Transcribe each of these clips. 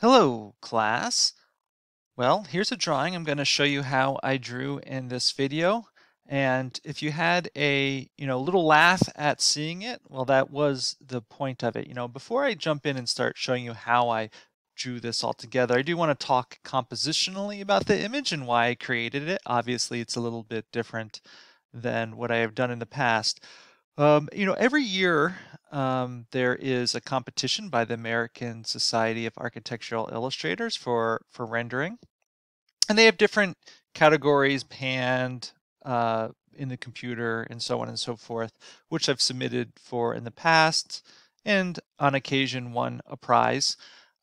Hello, class. Well, here's a drawing I'm going to show you how I drew in this video. And if you had a, you know, little laugh at seeing it, well, that was the point of it. You know, before I jump in and start showing you how I drew this all together, I do want to talk compositionally about the image and why I created it. Obviously, it's a little bit different than what I have done in the past. Um, you know, every year um, there is a competition by the American Society of Architectural Illustrators for for rendering, and they have different categories panned uh, in the computer and so on and so forth, which I've submitted for in the past, and on occasion won a prize.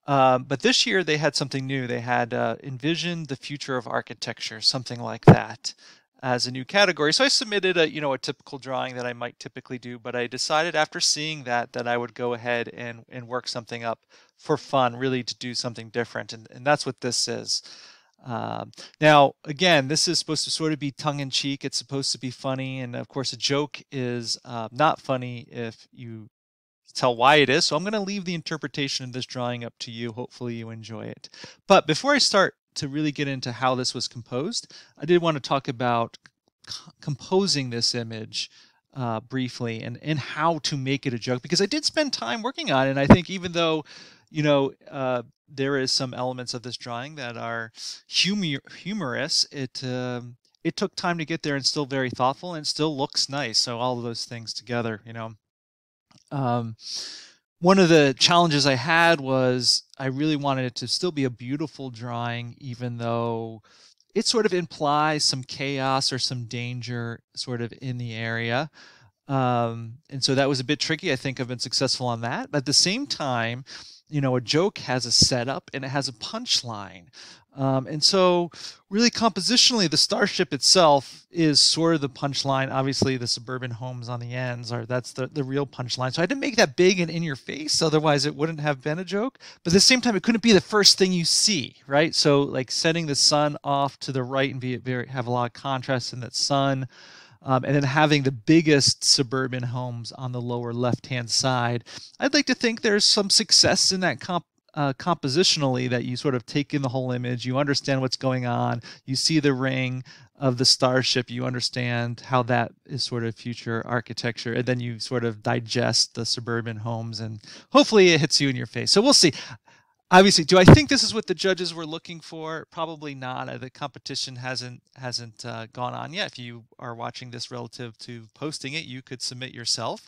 Um, but this year they had something new. They had uh, envisioned the future of architecture, something like that as a new category. So I submitted a, you know, a typical drawing that I might typically do, but I decided after seeing that that I would go ahead and, and work something up for fun, really to do something different. And, and that's what this is. Um, now, again, this is supposed to sort of be tongue in cheek. It's supposed to be funny. And of course, a joke is uh, not funny if you tell why it is. So I'm going to leave the interpretation of this drawing up to you. Hopefully you enjoy it. But before I start to really get into how this was composed, I did want to talk about c- composing this image uh, briefly and, and how to make it a joke because I did spend time working on it. And I think even though, you know, uh, there is some elements of this drawing that are humor- humorous, it um, it took time to get there and still very thoughtful and still looks nice. So all of those things together, you know. Um, one of the challenges I had was I really wanted it to still be a beautiful drawing, even though it sort of implies some chaos or some danger sort of in the area. Um, and so that was a bit tricky. I think I've been successful on that. But at the same time, you know, a joke has a setup and it has a punchline. Um, and so, really, compositionally, the starship itself is sort of the punchline. Obviously, the suburban homes on the ends are that's the, the real punchline. So I to make that big and in your face, otherwise it wouldn't have been a joke. But at the same time, it couldn't be the first thing you see, right? So like setting the sun off to the right and be have a lot of contrast in that sun. Um, and then having the biggest suburban homes on the lower left hand side. I'd like to think there's some success in that comp uh, compositionally that you sort of take in the whole image, you understand what's going on, you see the ring of the starship, you understand how that is sort of future architecture, and then you sort of digest the suburban homes, and hopefully it hits you in your face. So we'll see. Obviously, do I think this is what the judges were looking for? Probably not. Uh, the competition hasn't hasn't uh, gone on yet. If you are watching this relative to posting it, you could submit yourself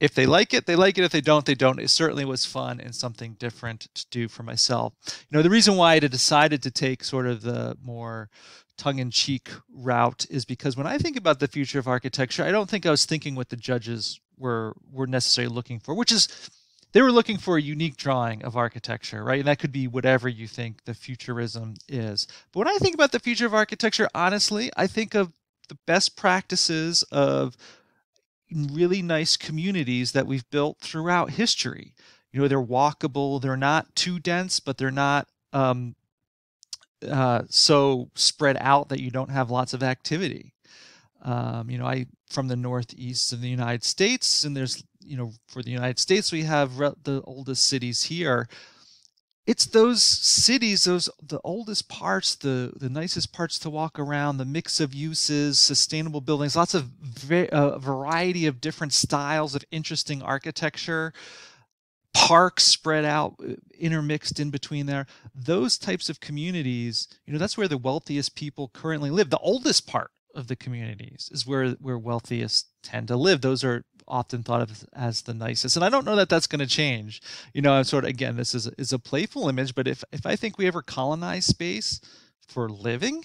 if they like it, they like it. If they don't, they don't. It certainly was fun and something different to do for myself. You know, the reason why I decided to take sort of the more tongue-in-cheek route is because when I think about the future of architecture, I don't think I was thinking what the judges were were necessarily looking for, which is they were looking for a unique drawing of architecture, right? And that could be whatever you think the futurism is. But when I think about the future of architecture, honestly, I think of the best practices of really nice communities that we've built throughout history. You know, they're walkable, they're not too dense, but they're not um, uh, so spread out that you don't have lots of activity. Um, you know, I from the northeast of the United States, and there's you know for the United States we have the oldest cities here. It's those cities those the oldest parts the the nicest parts to walk around the mix of uses sustainable buildings lots of a uh, variety of different styles of interesting architecture. Parks spread out uh, intermixed in between there. Those types of communities you know that's where the wealthiest people currently live. The oldest part of the communities is where where wealthiest tend to live. Those are often thought of as the nicest. And i don't know that that's going to change. You know i'm sort of again this is is a playful image but if if i think we ever colonize space for living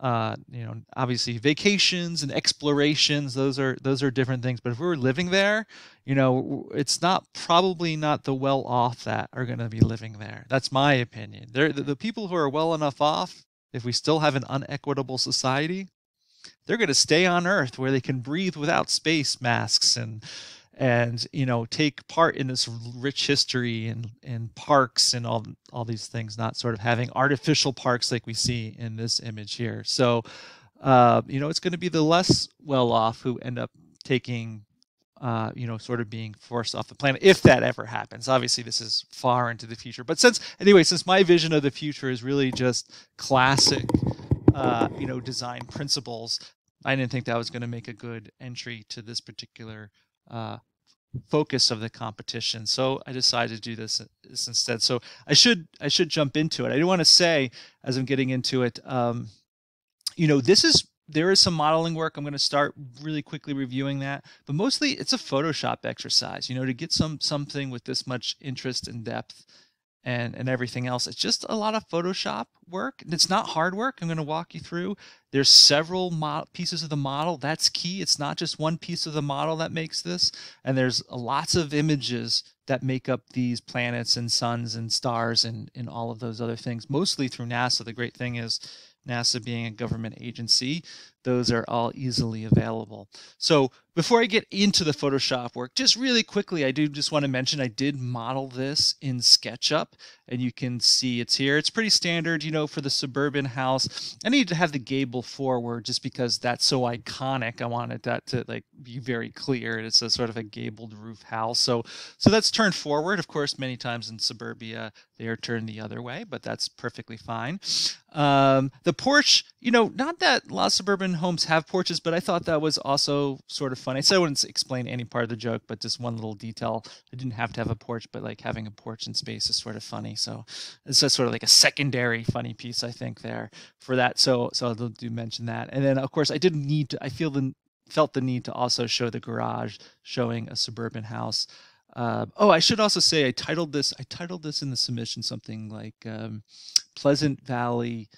uh you know obviously vacations and explorations those are those are different things. But if we were living there you know it's not probably not the well off that are going to be living there. That's my opinion. They're the, the people who are well enough off if we still have an unequitable society they're going to stay on earth where they can breathe without space masks and and you know take part in this rich history and and parks and all all these things not sort of having artificial parks like we see in this image here so uh, you know it's going to be the less well off who end up taking uh, you know, sort of being forced off the planet, if that ever happens. Obviously, this is far into the future. But since, anyway, since my vision of the future is really just classic, uh, you know, design principles, I didn't think that was going to make a good entry to this particular uh, focus of the competition. So I decided to do this, this instead. So I should I should jump into it. I do want to say, as I'm getting into it, um, you know, this is there is some modeling work. I'm going to start really quickly reviewing that, but mostly it's a Photoshop exercise. You know, to get some something with this much interest and depth and and everything else, it's just a lot of Photoshop work. It's not hard work. I'm going to walk you through. There's several pieces of the model. That's key. It's not just one piece of the model that makes this, and there's lots of images that make up these planets and suns and stars and and all of those other things. Mostly through NASA. The great thing is NASA being a government agency, those are all easily available. So before I get into the Photoshop work, just really quickly, I do just want to mention I did model this in SketchUp, and you can see it's here. It's pretty standard, you know, for the suburban house. I needed to have the gable forward just because that's so iconic. I wanted that to like be very clear. It's a sort of a gabled roof house. So, so that's turned forward. Of course, many times in suburbia they are turned the other way, but that's perfectly fine. Um, the porch, you know, not that a lot of suburban homes have porches, but I thought that was also sort of funny. So I wouldn't explain any part of the joke, but just one little detail. I didn't have to have a porch, but like having a porch in space is sort of funny. So it's just sort of like a secondary funny piece, I think, there for that. So so I'll do mention that. And then of course I didn't need to. I feel the felt the need to also show the garage showing a suburban house. Uh, oh, I should also say I titled this. I titled this in the submission something like um, Pleasant Valley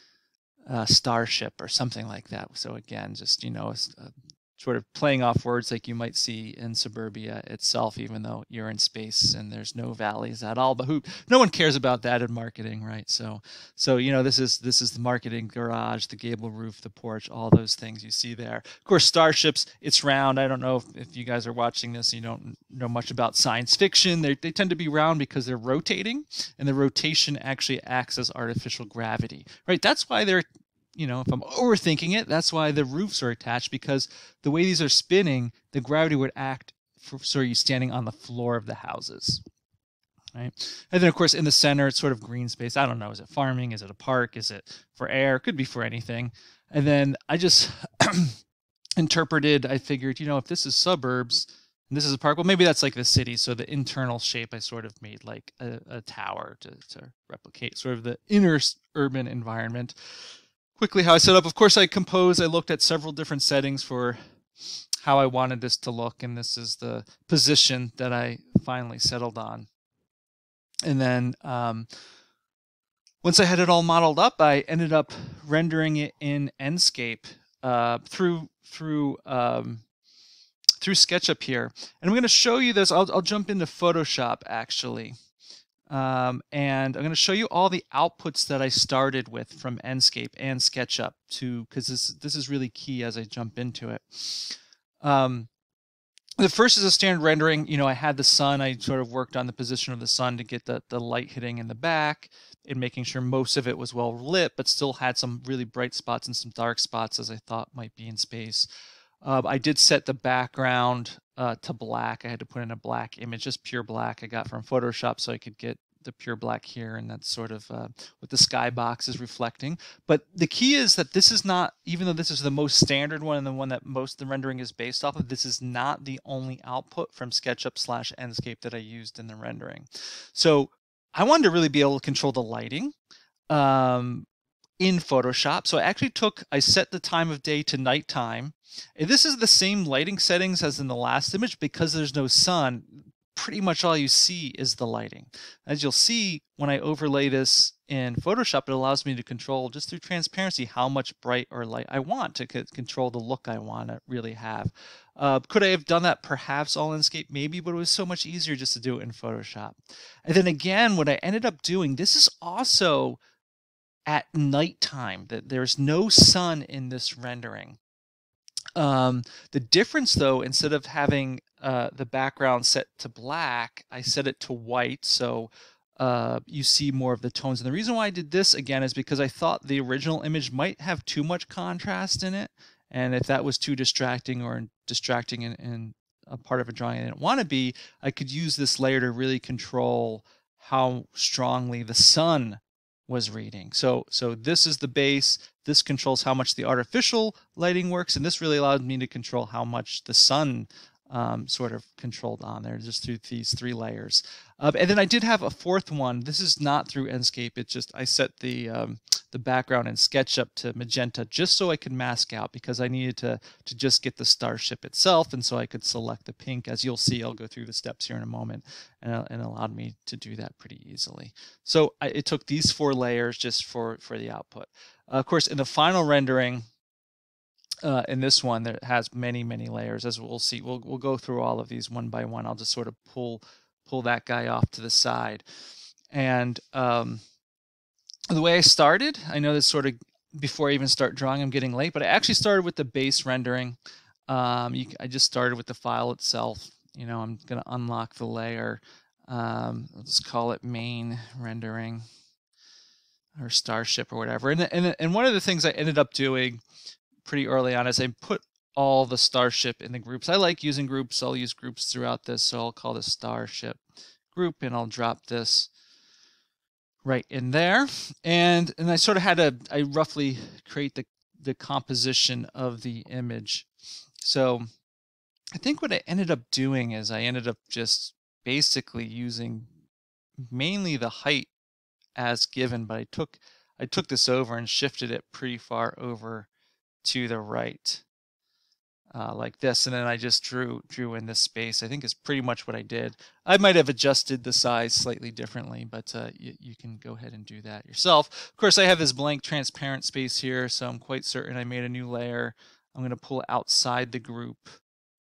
uh, Starship or something like that. So again, just you know, uh, sort of playing off words like you might see in suburbia itself, even though you're in space and there's no valleys at all. But who, no one cares about that in marketing, right? So, so you know, this is this is the marketing garage, the gable roof, the porch, all those things you see there. Of course, starships, it's round. I don't know if, if you guys are watching this, you don't know much about science fiction. They they tend to be round because they're rotating, and the rotation actually acts as artificial gravity, right? That's why they're you know, if I'm overthinking it, that's why the roofs are attached because the way these are spinning, the gravity would act for so you standing on the floor of the houses. Right. And then of course in the center it's sort of green space. I don't know, is it farming? Is it a park? Is it for air? Could be for anything. And then I just interpreted, I figured, you know, if this is suburbs and this is a park, well maybe that's like the city. So the internal shape I sort of made like a, a tower to, to replicate sort of the inner urban environment quickly how I set up. Of course, I composed. I looked at several different settings for how I wanted this to look, and this is the position that I finally settled on. And then um, once I had it all modeled up, I ended up rendering it in Enscape uh, through through um, through SketchUp here. And I'm going to show you this. I'll, I'll jump into Photoshop actually. Um, and I'm going to show you all the outputs that I started with from Enscape and SketchUp to because this this is really key as I jump into it. Um, the first is a standard rendering. You know, I had the sun. I sort of worked on the position of the sun to get the, the light hitting in the back and making sure most of it was well lit, but still had some really bright spots and some dark spots as I thought might be in space. Uh, I did set the background uh, to black. I had to put in a black image, just pure black I got from Photoshop so I could get the pure black here and that's sort of uh, what the skybox is reflecting. But the key is that this is not, even though this is the most standard one and the one that most the rendering is based off of, this is not the only output from SketchUp slash Enscape that I used in the rendering. So I wanted to really be able to control the lighting. Um, in Photoshop. So I actually took, I set the time of day to nighttime. And this is the same lighting settings as in the last image because there's no sun. Pretty much all you see is the lighting. As you'll see, when I overlay this in Photoshop, it allows me to control just through transparency how much bright or light I want to control the look I want to really have. Uh, could I have done that perhaps all in Enscape? Maybe, but it was so much easier just to do it in Photoshop. And then again, what I ended up doing, this is also at nighttime, that there's no sun in this rendering. Um, the difference though, instead of having uh, the background set to black, I set it to white. So uh, you see more of the tones. And the reason why I did this again is because I thought the original image might have too much contrast in it. And if that was too distracting or distracting in, in a part of a drawing I didn't want to be, I could use this layer to really control how strongly the sun was reading. So, so this is the base. This controls how much the artificial lighting works, and this really allowed me to control how much the sun um, sort of controlled on there just through these three layers. Uh, and then I did have a fourth one. This is not through Enscape. It's just I set the um, the background in SketchUp to magenta just so I could mask out because I needed to to just get the starship itself, and so I could select the pink. As you'll see, I'll go through the steps here in a moment, and, uh, and allowed me to do that pretty easily. So I, it took these four layers just for for the output. Uh, of course, in the final rendering, uh, in this one that has many many layers as we'll see we'll, we'll go through all of these one by one i'll just sort of pull pull that guy off to the side and um, the way i started i know this sort of before i even start drawing i'm getting late but i actually started with the base rendering um, you, i just started with the file itself you know i'm going to unlock the layer um, let's call it main rendering or starship or whatever and, and, and one of the things i ended up doing pretty early on is I put all the starship in the groups. I like using groups. I'll use groups throughout this. So I'll call this starship group and I'll drop this right in there. And and I sort of had to I roughly create the the composition of the image. So I think what I ended up doing is I ended up just basically using mainly the height as given, but I took I took this over and shifted it pretty far over to the right uh, like this and then I just drew drew in this space I think is pretty much what I did. I might have adjusted the size slightly differently but uh, you, can go ahead and do that yourself. Of course I have this blank transparent space here so I'm quite certain I made a new layer. I'm going to pull outside the group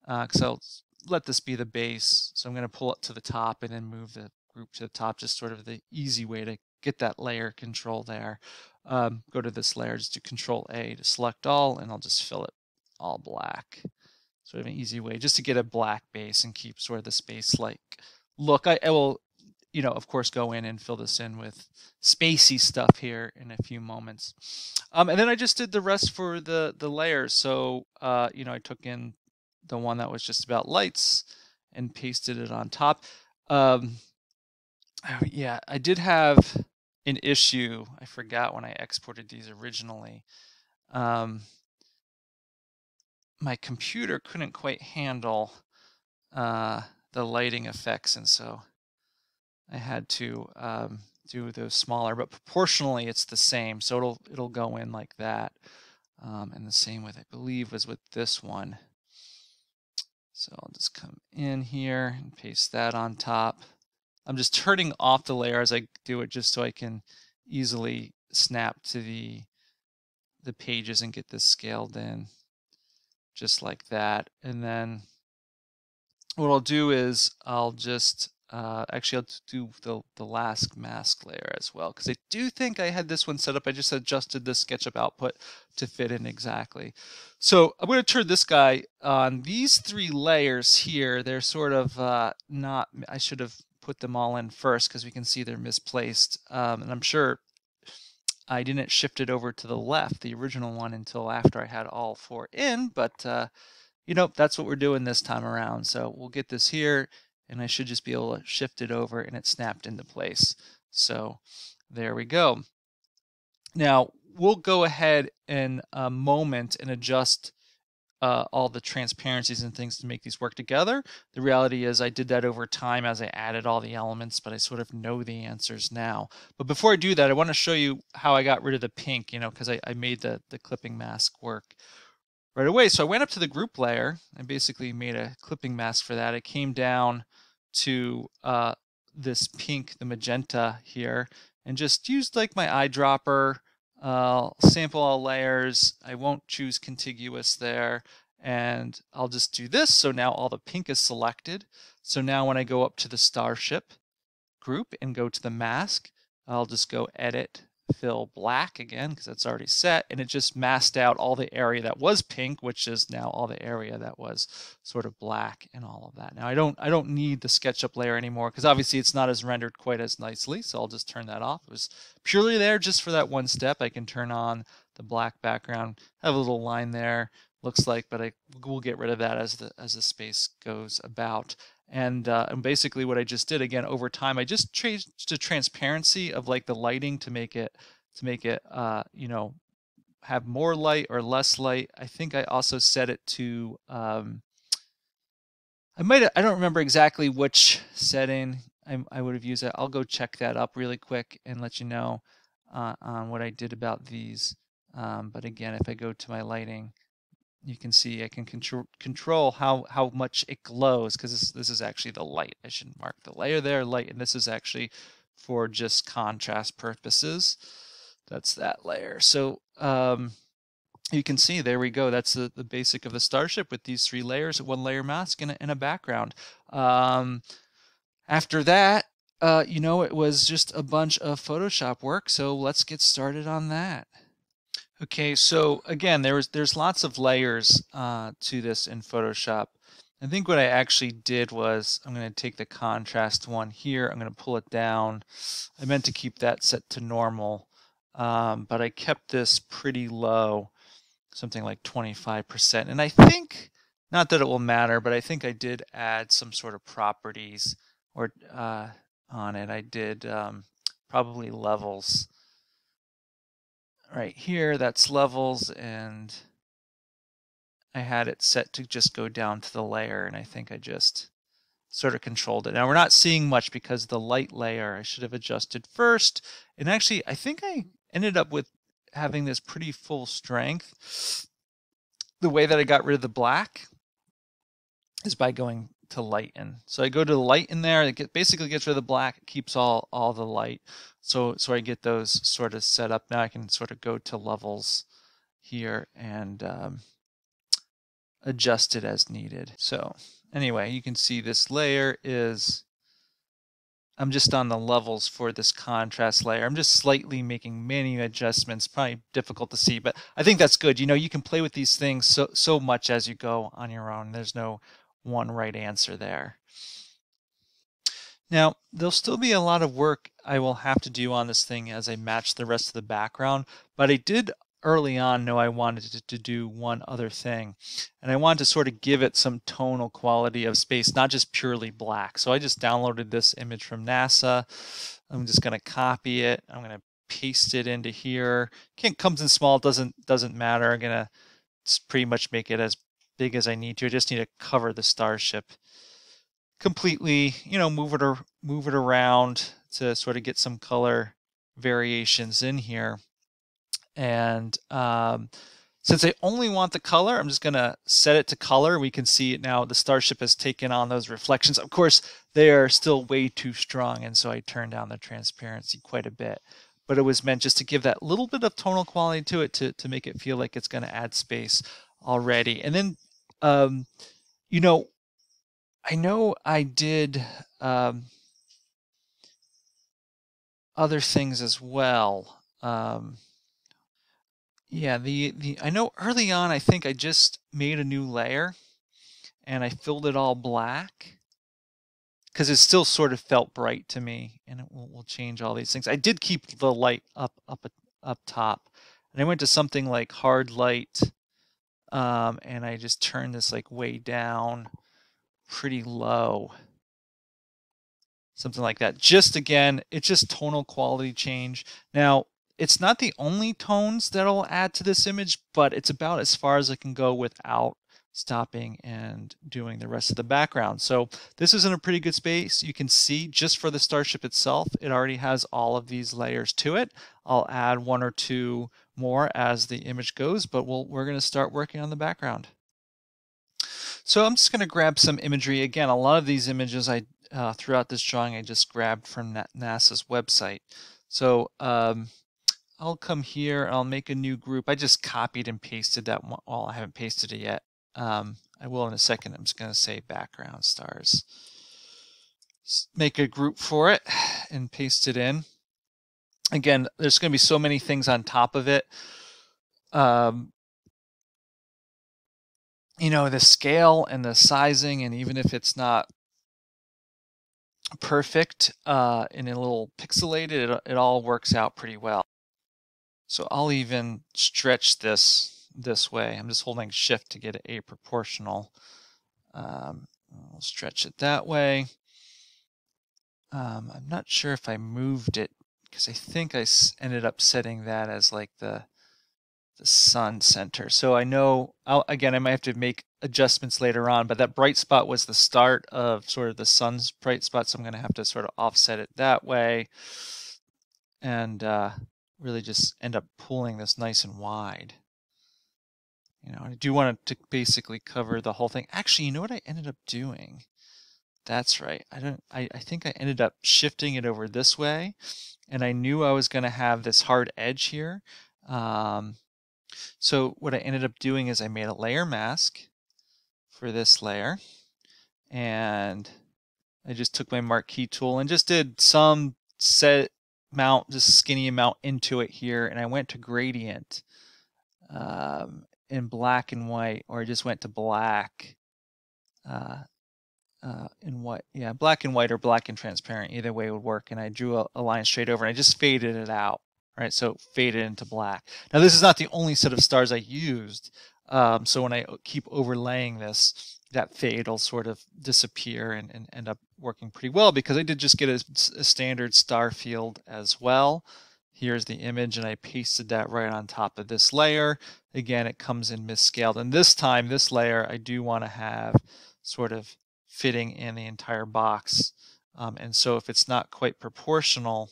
because uh, I'll let this be the base so I'm going to pull it to the top and then move the group to the top just sort of the easy way to get that layer control there. Um, go to this layer, just do Control A to select all, and I'll just fill it all black. Sort of an easy way just to get a black base and keep sort of the space like look. I, I will, you know, of course, go in and fill this in with spacey stuff here in a few moments. Um, and then I just did the rest for the the layers. So uh, you know, I took in the one that was just about lights and pasted it on top. Um, oh, yeah, I did have an issue. I forgot when I exported these originally. Um, my computer couldn't quite handle uh, the lighting effects, and so I had to um, do those smaller. But proportionally, it's the same, so it'll it'll go in like that. Um, and the same with I believe was with this one. So I'll just come in here and paste that on top. I'm just turning off the layer as I do it just so I can easily snap to the the pages and get this scaled in just like that. And then what I'll do is I'll just uh, actually I'll do the, the last mask layer as well because I do think I had this one set up. I just adjusted the SketchUp output to fit in exactly. So I'm going to turn this guy on. These three layers here, they're sort of uh, not, I should have put them all in first because we can see they're misplaced. Um, and I'm sure I didn't shift it over to the left, the original one, until after I had all four in. But, uh, you know, that's what we're doing this time around. So we'll get this here, and I should just be able to shift it over, and it snapped into place. So there we go. Now, we'll go ahead in a moment and adjust uh, all the transparencies and things to make these work together. The reality is I did that over time as I added all the elements, but I sort of know the answers now. But before I do that, I want to show you how I got rid of the pink, you know, because I, I made the, the clipping mask work right away. So I went up to the group layer and basically made a clipping mask for that. It came down to uh, this pink, the magenta here, and just used like my eyedropper I'll sample all layers. I won't choose contiguous there. And I'll just do this. So now all the pink is selected. So now when I go up to the starship group and go to the mask, I'll just go edit fill black again because that's already set and it just masked out all the area that was pink which is now all the area that was sort of black and all of that. Now I don't I don't need the SketchUp layer anymore because obviously it's not as rendered quite as nicely so I'll just turn that off. It was purely there just for that one step. I can turn on the black background have a little line there looks like, but I will get rid of that as the as the space goes about. And, uh, and basically what I just did again over time, I just changed the transparency of like the lighting to make it to make it uh, you know have more light or less light. I think I also set it to um, I might I don't remember exactly which setting I, I would have used it. I'll go check that up really quick and let you know uh, on what I did about these. Um, but again, if I go to my lighting, you can see I can control control how how much it glows because this this is actually the light. I should mark the layer there, light, and this is actually for just contrast purposes. That's that layer. So um, you can see there we go. That's the, the basic of the starship with these three layers, one layer mask and a, and a background. Um, after that, uh, you know, it was just a bunch of Photoshop work. So let's get started on that. Okay, so again, there was there's lots of layers uh, to this in Photoshop. I think what I actually did was I'm going to take the contrast one here. I'm going to pull it down. I meant to keep that set to normal, um, but I kept this pretty low, something like 25%. And I think, not that it will matter, but I think I did add some sort of properties or uh, on it. I did um, probably levels right here. That's levels, and I had it set to just go down to the layer, and I think I just sort of controlled it. Now we're not seeing much because the light layer I should have adjusted first. And actually, I think I ended up with having this pretty full strength. The way that I got rid of the black is by going to lighten. So I go to the lighten there, it get, basically gets rid of the black, keeps all, all the light. So, so I get those sort of set up. Now I can sort of go to levels here and um, adjust it as needed. So anyway, you can see this layer is, I'm just on the levels for this contrast layer. I'm just slightly making many adjustments, probably difficult to see, but I think that's good. You know, you can play with these things so, so much as you go on your own. There's no one right answer there. Now, there'll still be a lot of work I will have to do on this thing as I match the rest of the background, but I did early on know I wanted to, do one other thing. And I wanted to sort of give it some tonal quality of space, not just purely black. So I just downloaded this image from NASA. I'm just going to copy it. I'm going to paste it into here. It comes in small, doesn't doesn't matter. I'm going to pretty much make it as big as I need to. I just need to cover the starship completely, you know, move it or move it around to sort of get some color variations in here. And um, since I only want the color, I'm just going to set it to color. We can see it now. The starship has taken on those reflections. Of course, they are still way too strong, and so I turned down the transparency quite a bit. But it was meant just to give that little bit of tonal quality to it to, to make it feel like it's going to add space already. And then, um, you know, I know I did um, other things as well. Um, yeah, the, the I know early on I think I just made a new layer and I filled it all black because it still sort of felt bright to me and it will, will, change all these things. I did keep the light up up up top and I went to something like hard light um, and I just turn this like way down pretty low something like that just again it's just tonal quality change now it's not the only tones that'll add to this image, but it's about as far as I can go without stopping and doing the rest of the background. So this is in a pretty good space. You can see just for the Starship itself, it already has all of these layers to it. I'll add one or two more as the image goes, but we we are going to start working on the background. So I'm just going to grab some imagery. Again, a lot of these images I uh, throughout this drawing I just grabbed from NASA's website. So um, I'll come here I'll make a new group. I just copied and pasted that one. Well, I haven't pasted it yet. Um, I will in a second. I'm just going to say background stars. Make a group for it and paste it in. Again, there's going to be so many things on top of it. Um, you know, the scale and the sizing, and even if it's not perfect uh, and a little pixelated, it, it all works out pretty well. So I'll even stretch this this way. I'm just holding shift to get it a proportional. Um, I'll stretch it that way. Um, I'm not sure if I moved it because I think I ended up setting that as like the the sun center. So I know, I'll, again, I might have to make adjustments later on, but that bright spot was the start of sort of the sun's bright spot. So I'm going to have to sort of offset it that way and uh, really just end up pulling this nice and wide. You know, I do want to basically cover the whole thing. Actually, you know what I ended up doing? That's right. I don't. I, I think I ended up shifting it over this way, and I knew I was going to have this hard edge here. Um, so what I ended up doing is I made a layer mask for this layer, and I just took my marquee tool and just did some set mount, just skinny amount into it here, and I went to gradient um, in black and white, or I just went to black. Uh, uh, in what, yeah, black and white or black and transparent, either way would work. And I drew a, a line straight over and I just faded it out, right? So faded into black. Now this is not the only set of stars I used. Um, so when I keep overlaying this, that fade will sort of disappear and, and end up working pretty well because I did just get a, a standard star field as well. Here's the image and I pasted that right on top of this layer. Again, it comes in misscaled. And this time, this layer, I do want to have sort of fitting in the entire box. Um, and so if it's not quite proportional,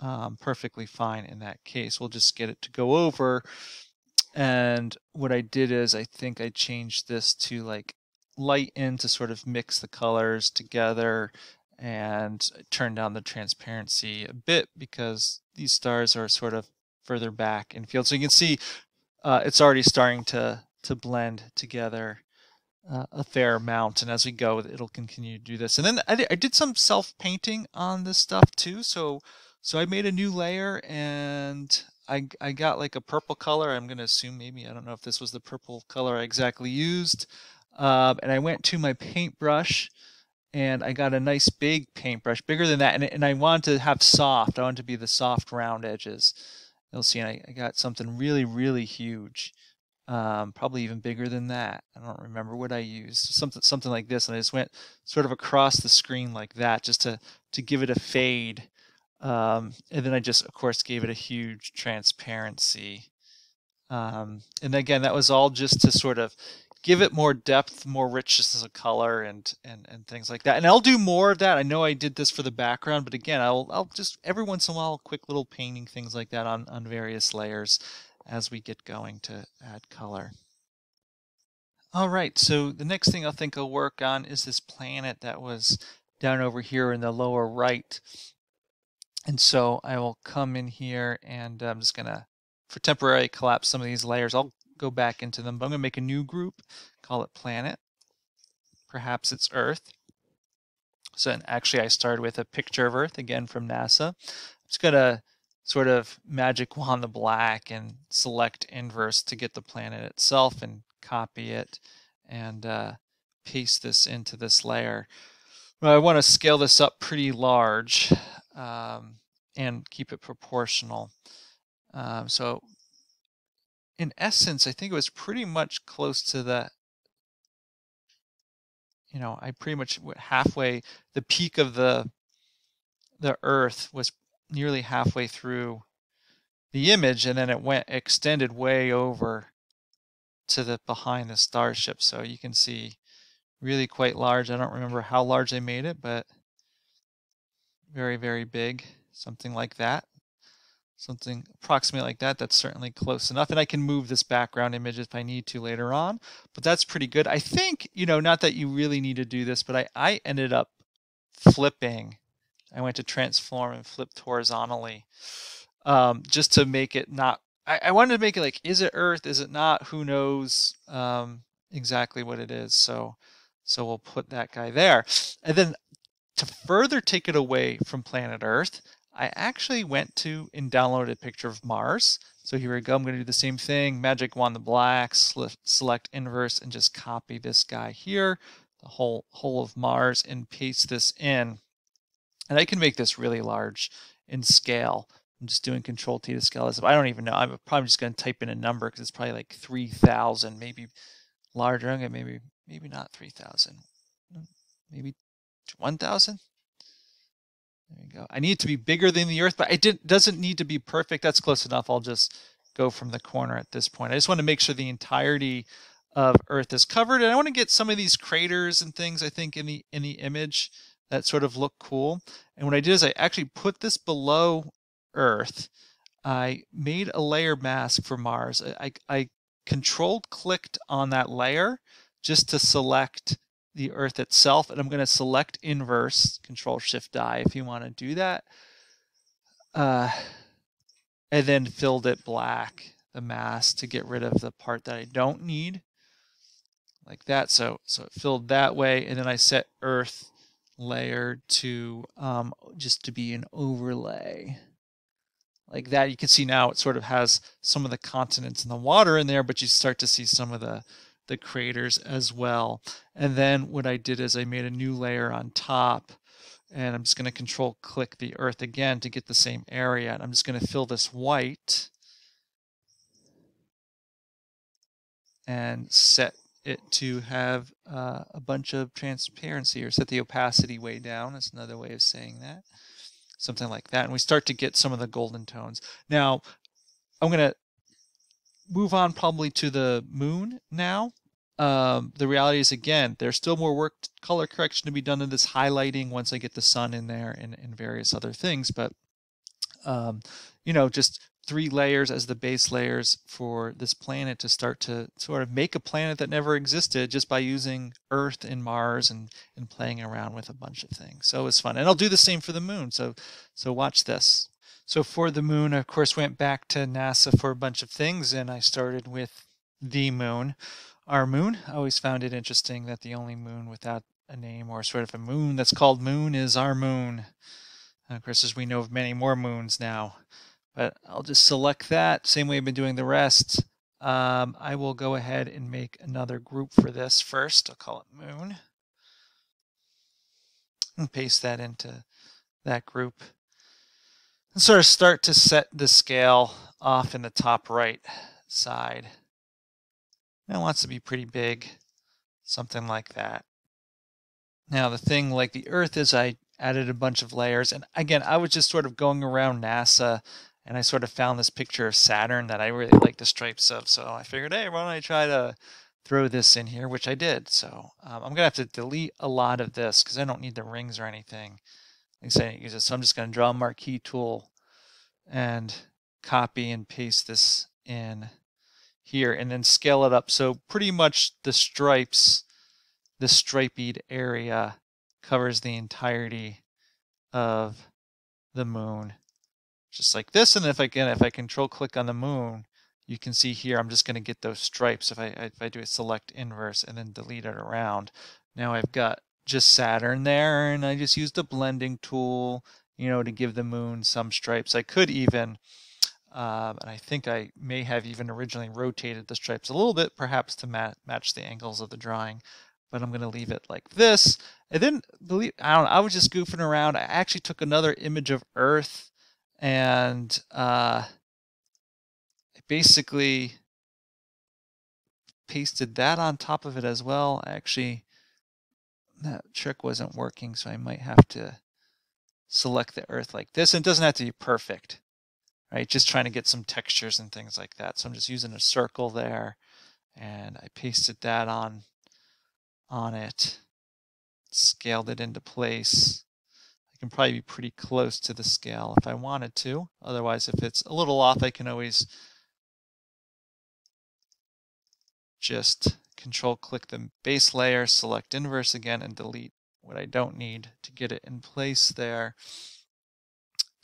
um, perfectly fine in that case. We'll just get it to go over. And what I did is I think I changed this to like lighten to sort of mix the colors together and turn down the transparency a bit because these stars are sort of further back in field. So you can see uh, it's already starting to to blend together uh, a fair amount and as we go it'll continue to do this. And then I, I did some self painting on this stuff too so so I made a new layer and I, I got like a purple color. I'm gonna assume maybe I don't know if this was the purple color I exactly used um, and I went to my paintbrush and I got a nice big paintbrush bigger than that and, and I wanted to have soft I wanted to be the soft round edges. You'll see and I, I got something really really huge um, probably even bigger than that. I don't remember what I used, something something like this, and I just went sort of across the screen like that, just to to give it a fade, um, and then I just of course gave it a huge transparency, um, and again that was all just to sort of give it more depth, more richness of color, and and and things like that. And I'll do more of that. I know I did this for the background, but again, I'll I'll just every once in a while, quick little painting things like that on on various layers as we get going to add color. All right, so the next thing I think I'll work on is this planet that was down over here in the lower right. And so I will come in here and I'm just gonna, for temporary collapse some of these layers, I'll go back into them, but I'm gonna make a new group, call it planet. Perhaps it's Earth. So and actually I started with a picture of Earth, again from NASA. I'm just gonna sort of magic wand the black and select inverse to get the planet itself and copy it and uh, paste this into this layer. Well, I want to scale this up pretty large um, and keep it proportional. Um, so in essence, I think it was pretty much close to the, you know, I pretty much went halfway, the peak of the the Earth was nearly halfway through the image and then it went extended way over to the behind the starship. So you can see really quite large. I don't remember how large they made it but very very big something like that. Something approximately like that that's certainly close enough. And I can move this background image if I need to later on but that's pretty good. I think you know not that you really need to do this but I I ended up flipping I went to transform and flipped horizontally um, just to make it not. I, I, wanted to make it like, is it Earth? Is it not? Who knows um, exactly what it is? So, so we'll put that guy there. And then to further take it away from planet Earth, I actually went to and downloaded a picture of Mars. So here we go. I'm going to do the same thing. Magic wand the black, select inverse, and just copy this guy here, the whole whole of Mars, and paste this in. And I can make this really large in scale, I'm just doing Control T to scale this up. I don't even know. I'm probably just going to type in a number because it's probably like 3,000, maybe larger. Okay, maybe maybe not 3,000, mm, maybe 1,000. There you go. I need it to be bigger than the Earth, but it did, doesn't need to be perfect. That's close enough. I'll just go from the corner at this point. I just want to make sure the entirety of Earth is covered, and I want to get some of these craters and things. I think in the in the image that sort of look cool. And what I did is I actually put this below Earth. I made a layer mask for Mars. I, I controlled clicked on that layer just to select the Earth itself. And I'm going to select inverse, Control Shift I if you want to do that. Uh, and then filled it black, the mask, to get rid of the part that I don't need. Like that. So, so it filled that way. And then I set Earth layer to um, just to be an overlay like that. You can see now it sort of has some of the continents and the water in there, but you start to see some of the the craters as well. And then what I did is I made a new layer on top and I'm just going to control click the earth again to get the same area. And I'm just going to fill this white and set it to have uh, a bunch of transparency or set the opacity way down. That's another way of saying that. Something like that. And we start to get some of the golden tones. Now, I'm going to move on probably to the moon now. Um, the reality is, again, there's still more work, color correction to be done in this highlighting once I get the sun in there and, and various other things. But, um, you know, just three layers as the base layers for this planet to start to sort of make a planet that never existed just by using Earth and Mars and, and playing around with a bunch of things. So it was fun. And I'll do the same for the moon. So so watch this. So for the moon, I of course went back to NASA for a bunch of things and I started with the moon. Our moon. I always found it interesting that the only moon without a name or sort of a moon that's called moon is our moon. And of course, as we know of many more moons now. But I'll just select that, same way I've been doing the rest. Um, I will go ahead and make another group for this first. I'll call it moon. And paste that into that group. And sort of start to set the scale off in the top right side. Now it wants to be pretty big, something like that. Now the thing like the Earth is I added a bunch of layers. And again, I was just sort of going around NASA and I sort of found this picture of Saturn that I really like the stripes of. So I figured, hey, why don't I try to throw this in here, which I did. So um, I'm going to have to delete a lot of this because I don't need the rings or anything. So I'm just going to draw a marquee tool and copy and paste this in here and then scale it up. So pretty much the stripes, the striped area covers the entirety of the moon just like this. And if I can, if I control click on the moon, you can see here, I'm just going to get those stripes. If I, if I do a select inverse and then delete it around, now I've got just Saturn there and I just used a blending tool, you know, to give the moon some stripes. I could even, um, and I think I may have even originally rotated the stripes a little bit, perhaps to mat match the angles of the drawing, but I'm going to leave it like this. And then, believe, I don't know, I was just goofing around. I actually took another image of Earth and uh, basically pasted that on top of it as well. Actually, that trick wasn't working, so I might have to select the earth like this. And it doesn't have to be perfect, right? Just trying to get some textures and things like that. So I'm just using a circle there, and I pasted that on on it, scaled it into place I can probably be pretty close to the scale if I wanted to. Otherwise, if it's a little off, I can always just control click the base layer, select inverse again, and delete what I don't need to get it in place there.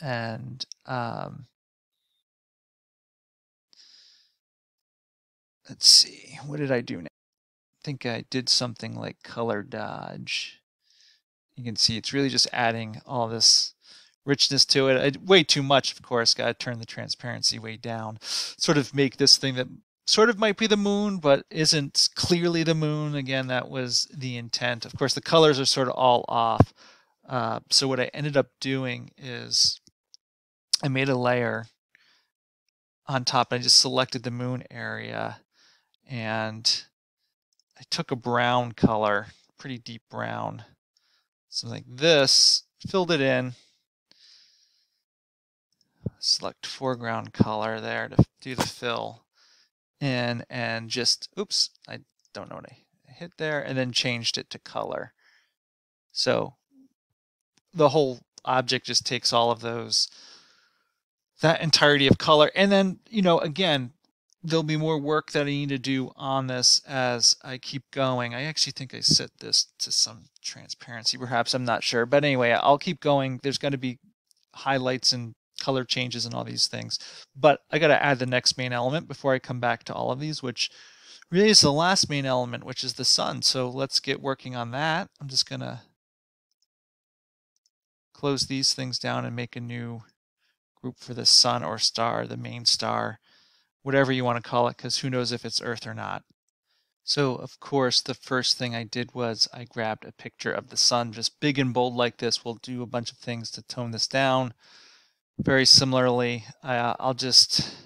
And um, let's see, what did I do think I did something like color dodge you can see it's really just adding all this richness to it. I, way too much, of course. Got to turn the transparency way down. Sort of make this thing that sort of might be the moon, but isn't clearly the moon. Again, that was the intent. Of course, the colors are sort of all off. Uh, so what I ended up doing is I made a layer on top. and I just selected the moon area and I took a brown color, pretty deep brown. Something like this, filled it in. Select foreground color there to do the fill in and just, oops, I don't know what I hit there, and then changed it to color. So the whole object just takes all of those, that entirety of color. And then, you know, again, there'll be more work that I need to do on this as I keep going. I actually think I set this to some transparency, perhaps, I'm not sure. But anyway, I'll keep going. There's going to be highlights and color changes and all these things. But I got to add the next main element before I come back to all of these, which really is the last main element, which is the sun. So let's get working on that. I'm just going to close these things down and make a new group for the sun or star, the main star, whatever you want to call it, because who knows if it's Earth or not. So, of course, the first thing I did was I grabbed a picture of the sun, just big and bold like this. We'll do a bunch of things to tone this down. Very similarly, uh, I'll just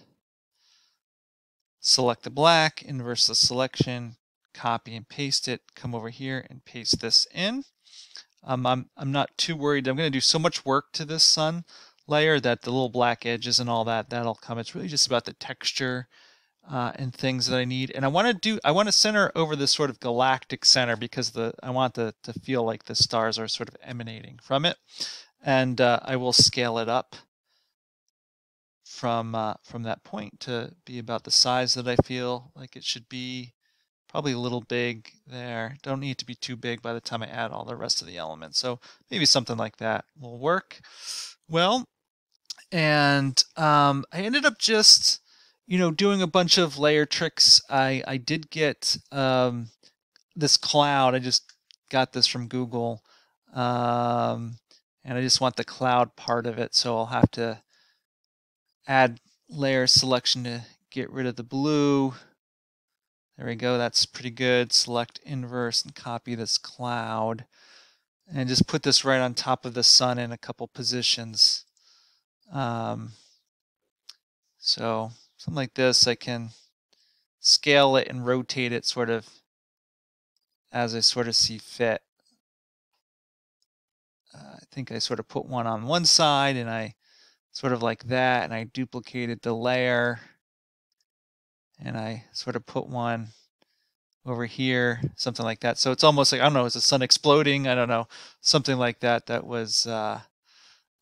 select the black, inverse the selection, copy and paste it, come over here and paste this in. Um, I'm, I'm not too worried. I'm going to do so much work to this sun layer that the little black edges and all that, that'll come. It's really just about the texture uh, and things that I need. And I want to do, I want to center over this sort of galactic center because the I want the to feel like the stars are sort of emanating from it. And uh, I will scale it up from uh, from that point to be about the size that I feel like it should be. Probably a little big there. Don't need to be too big by the time I add all the rest of the elements. So maybe something like that will work. Well, and um, I ended up just, you know, doing a bunch of layer tricks. I I did get um, this cloud. I just got this from Google, um, and I just want the cloud part of it. So I'll have to add layer selection to get rid of the blue. There we go, that's pretty good. Select inverse and copy this cloud. And just put this right on top of the sun in a couple positions. Um, so something like this, I can scale it and rotate it sort of as I sort of see fit. Uh, I think I sort of put one on one side and I sort of like that, and I duplicated the layer, and I sort of put one over here, something like that. So it's almost like, I don't know, is the sun exploding? I don't know, something like that. That was uh,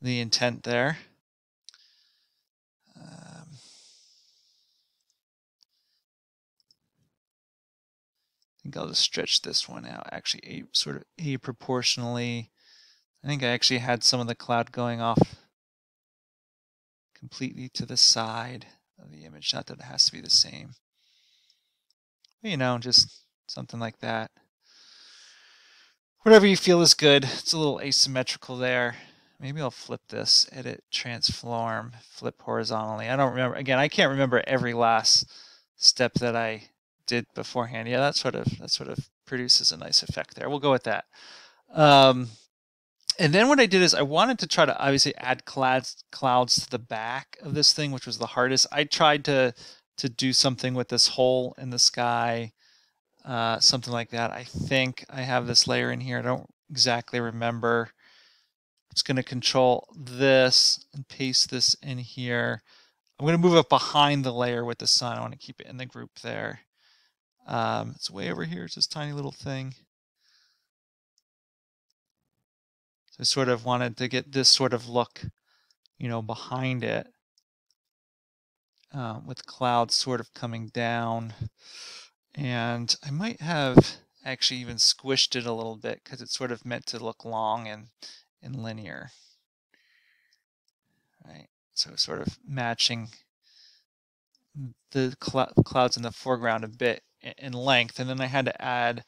the intent there. Um, I think I'll just stretch this one out, actually, a, sort of a proportionally. I think I actually had some of the cloud going off completely to the side of the image. Not that it has to be the same. You know, just something like that. Whatever you feel is good. It's a little asymmetrical there. Maybe I'll flip this, edit, transform, flip horizontally. I don't remember. Again, I can't remember every last step that I did beforehand. Yeah, that sort of that sort of produces a nice effect there. We'll go with that. Um, and then what I did is I wanted to try to obviously add clouds clouds to the back of this thing, which was the hardest. I tried to to do something with this hole in the sky, uh, something like that. I think I have this layer in here. I don't exactly remember. I'm just going to control this and paste this in here. I'm going to move it behind the layer with the sun. I want to keep it in the group there. Um, it's way over here. It's this tiny little thing. I sort of wanted to get this sort of look, you know, behind it uh, with clouds sort of coming down. And I might have actually even squished it a little bit because it's sort of meant to look long and, and linear. Right, so sort of matching the cl clouds in the foreground a bit in length. And then I had to add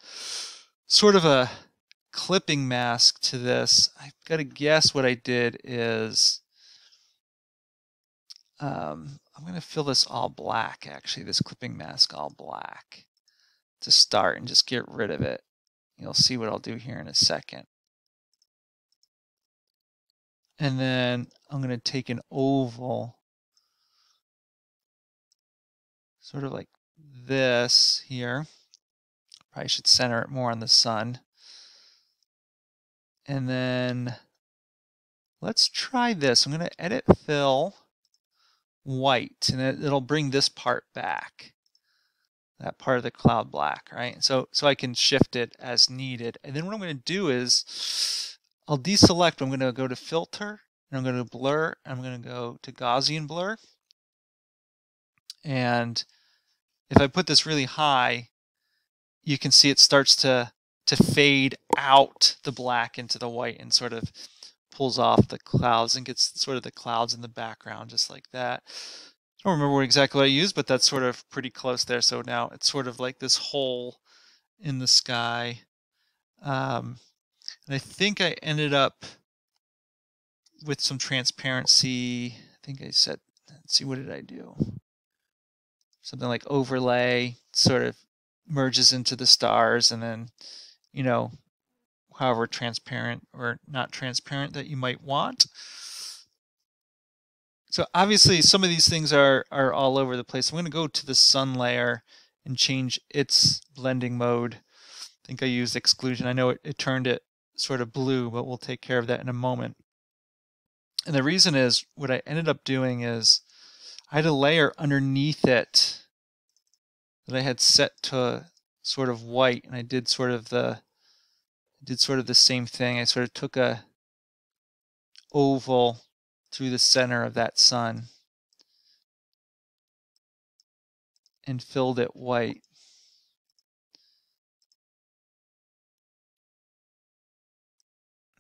sort of a clipping mask to this, I've got to guess what I did is um, I'm going to fill this all black, actually, this clipping mask all black to start and just get rid of it. You'll see what I'll do here in a second. And then I'm going to take an oval, sort of like this here. Probably should center it more on the sun. And then let's try this. I'm going to edit fill white, and it, it'll bring this part back that part of the cloud black, right? So, so I can shift it as needed. And then what I'm going to do is I'll deselect. I'm going to go to filter and I'm going to blur. I'm going to go to Gaussian blur. And if I put this really high, you can see it starts to to fade out the black into the white and sort of pulls off the clouds and gets sort of the clouds in the background just like that. I don't remember what exactly what I used, but that's sort of pretty close there. So now it's sort of like this hole in the sky. Um, and I think I ended up with some transparency. I think I said, let's see, what did I do? Something like overlay sort of merges into the stars and then, you know, however transparent or not transparent that you might want. So obviously some of these things are, are all over the place. I'm going to go to the sun layer and change its blending mode. I think I used exclusion. I know it, it turned it sort of blue, but we'll take care of that in a moment. And the reason is what I ended up doing is I had a layer underneath it that I had set to sort of white and I did sort of the did sort of the same thing. I sort of took a oval through the center of that sun and filled it white.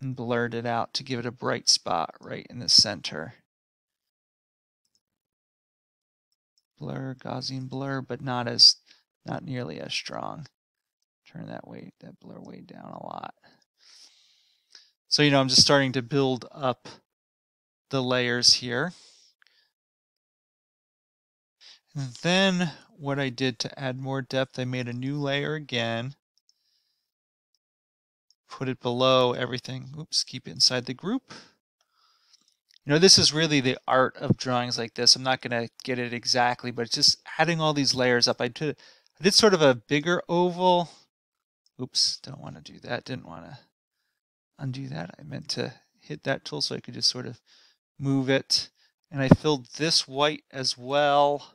And blurred it out to give it a bright spot right in the center. Blur, Gaussian blur, but not as not nearly as strong. Turn that way that blur way down a lot. So you know I'm just starting to build up the layers here. And then what I did to add more depth, I made a new layer again. Put it below everything. Oops, keep it inside the group. You know, this is really the art of drawings like this. I'm not going to get it exactly, but just adding all these layers up. I did, I did sort of a bigger oval. Oops, don't want to do that. Didn't want to undo that. I meant to hit that tool so I could just sort of move it. And I filled this white as well.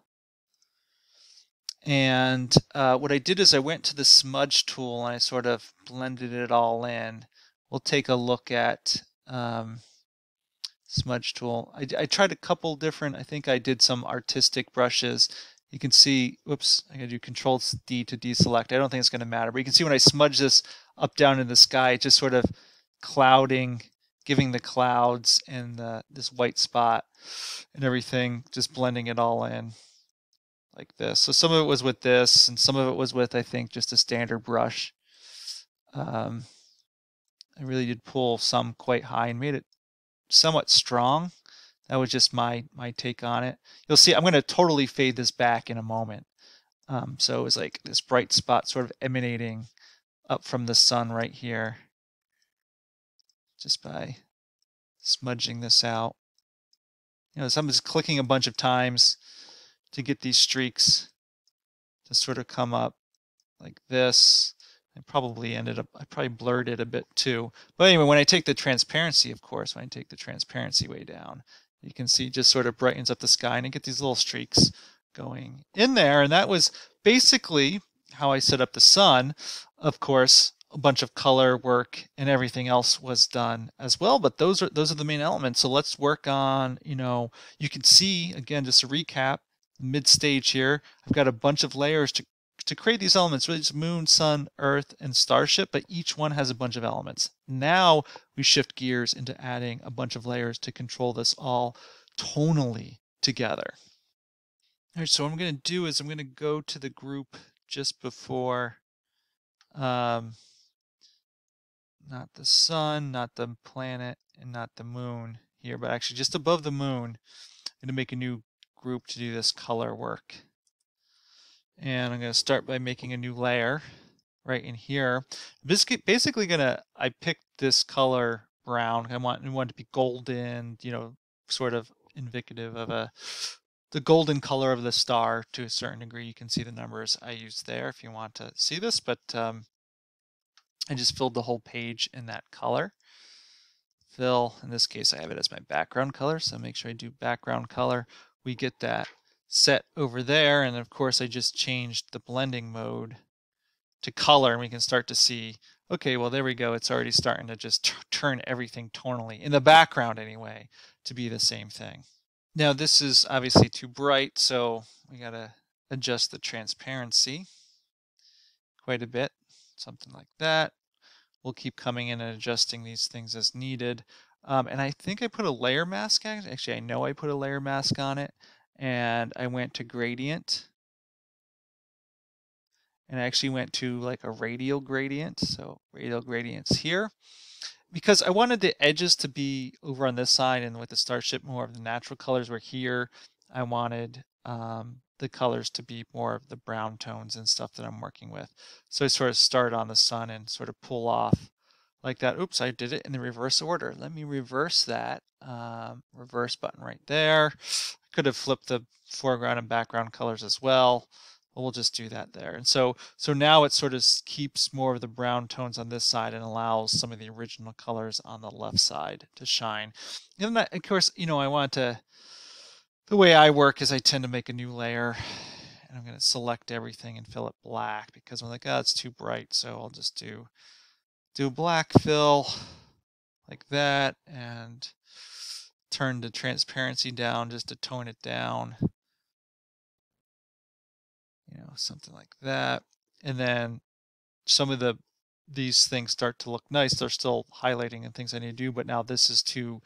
And uh, what I did is I went to the smudge tool and I sort of blended it all in. We'll take a look at um, smudge tool. I, I, tried a couple different, I think I did some artistic brushes. You can see, whoops, I gotta do Control D to deselect. I don't think it's gonna matter, but you can see when I smudge this up down in the sky, it's just sort of clouding giving the clouds and the, this white spot and everything, just blending it all in like this. So some of it was with this, and some of it was with, I think, just a standard brush. Um, I really did pull some quite high and made it somewhat strong. That was just my my take on it. You'll see I'm going to totally fade this back in a moment. Um, so it was like this bright spot sort of emanating up from the sun right here just by smudging this out. You know, so clicking a bunch of times to get these streaks to sort of come up like this. I probably ended up, I probably blurred it a bit too. But anyway, when I take the transparency, of course, when I take the transparency way down, you can see just sort of brightens up the sky and I get these little streaks going in there. And that was basically how I set up the sun. Of course, a bunch of color work and everything else was done as well but those are those are the main elements so let's work on you know you can see again just a recap mid stage here i've got a bunch of layers to to create these elements really it's moon sun earth and starship but each one has a bunch of elements now we shift gears into adding a bunch of layers to control this all tonally together all right so what i'm going to do is i'm going to go to the group just before um, not the sun, not the planet, and not the moon here, but actually just above the moon. I'm going to make a new group to do this color work. And I'm going to start by making a new layer right in here. Basically, basically going to, I picked this color brown. I want, I want it to be golden, you know, sort of indicative of a the golden color of the star to a certain degree. You can see the numbers I used there if you want to see this, but um, I just filled the whole page in that color. Fill, in this case, I have it as my background color, so make sure I do background color. We get that set over there, and of course I just changed the blending mode to color, and we can start to see, okay, well there we go, it's already starting to just turn everything tonally, in the background anyway, to be the same thing. Now this is obviously too bright, so we gotta adjust the transparency quite a bit, something like that. We'll keep coming in and adjusting these things as needed. Um, and I think I put a layer mask, actually I know I put a layer mask on it, and I went to gradient, and I actually went to like a radial gradient, so radial gradients here because I wanted the edges to be over on this side and with the starship more of the natural colors were here. I wanted um, the colors to be more of the brown tones and stuff that I'm working with. So I sort of start on the sun and sort of pull off like that. Oops, I did it in the reverse order. Let me reverse that. Um, reverse button right there. Could have flipped the foreground and background colors as well But we'll just do that there. And so, so now it sort of keeps more of the brown tones on this side and allows some of the original colors on the left side to shine. And then, of course, you know, I want to, the way I work is I tend to make a new layer and I'm going to select everything and fill it black because I'm like, oh, it's too bright. So I'll just do, do black fill like that and turn the transparency down just to tone it down you know, something like that. And then some of the these things start to look nice. They're still highlighting and things I need to do, but now this is too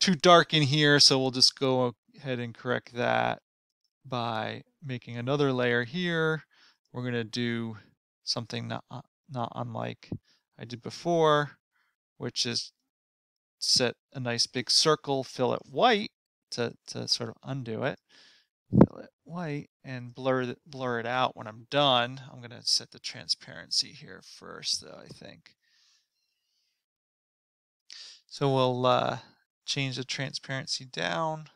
too dark in here, so we'll just go ahead and correct that by making another layer here. We're going to do something not not unlike I did before, which is set a nice big circle, fill it white to, to sort of undo it fill it white and blur blur it out when I'm done. I'm going to set the transparency here first though, I think. So we'll uh, change the transparency down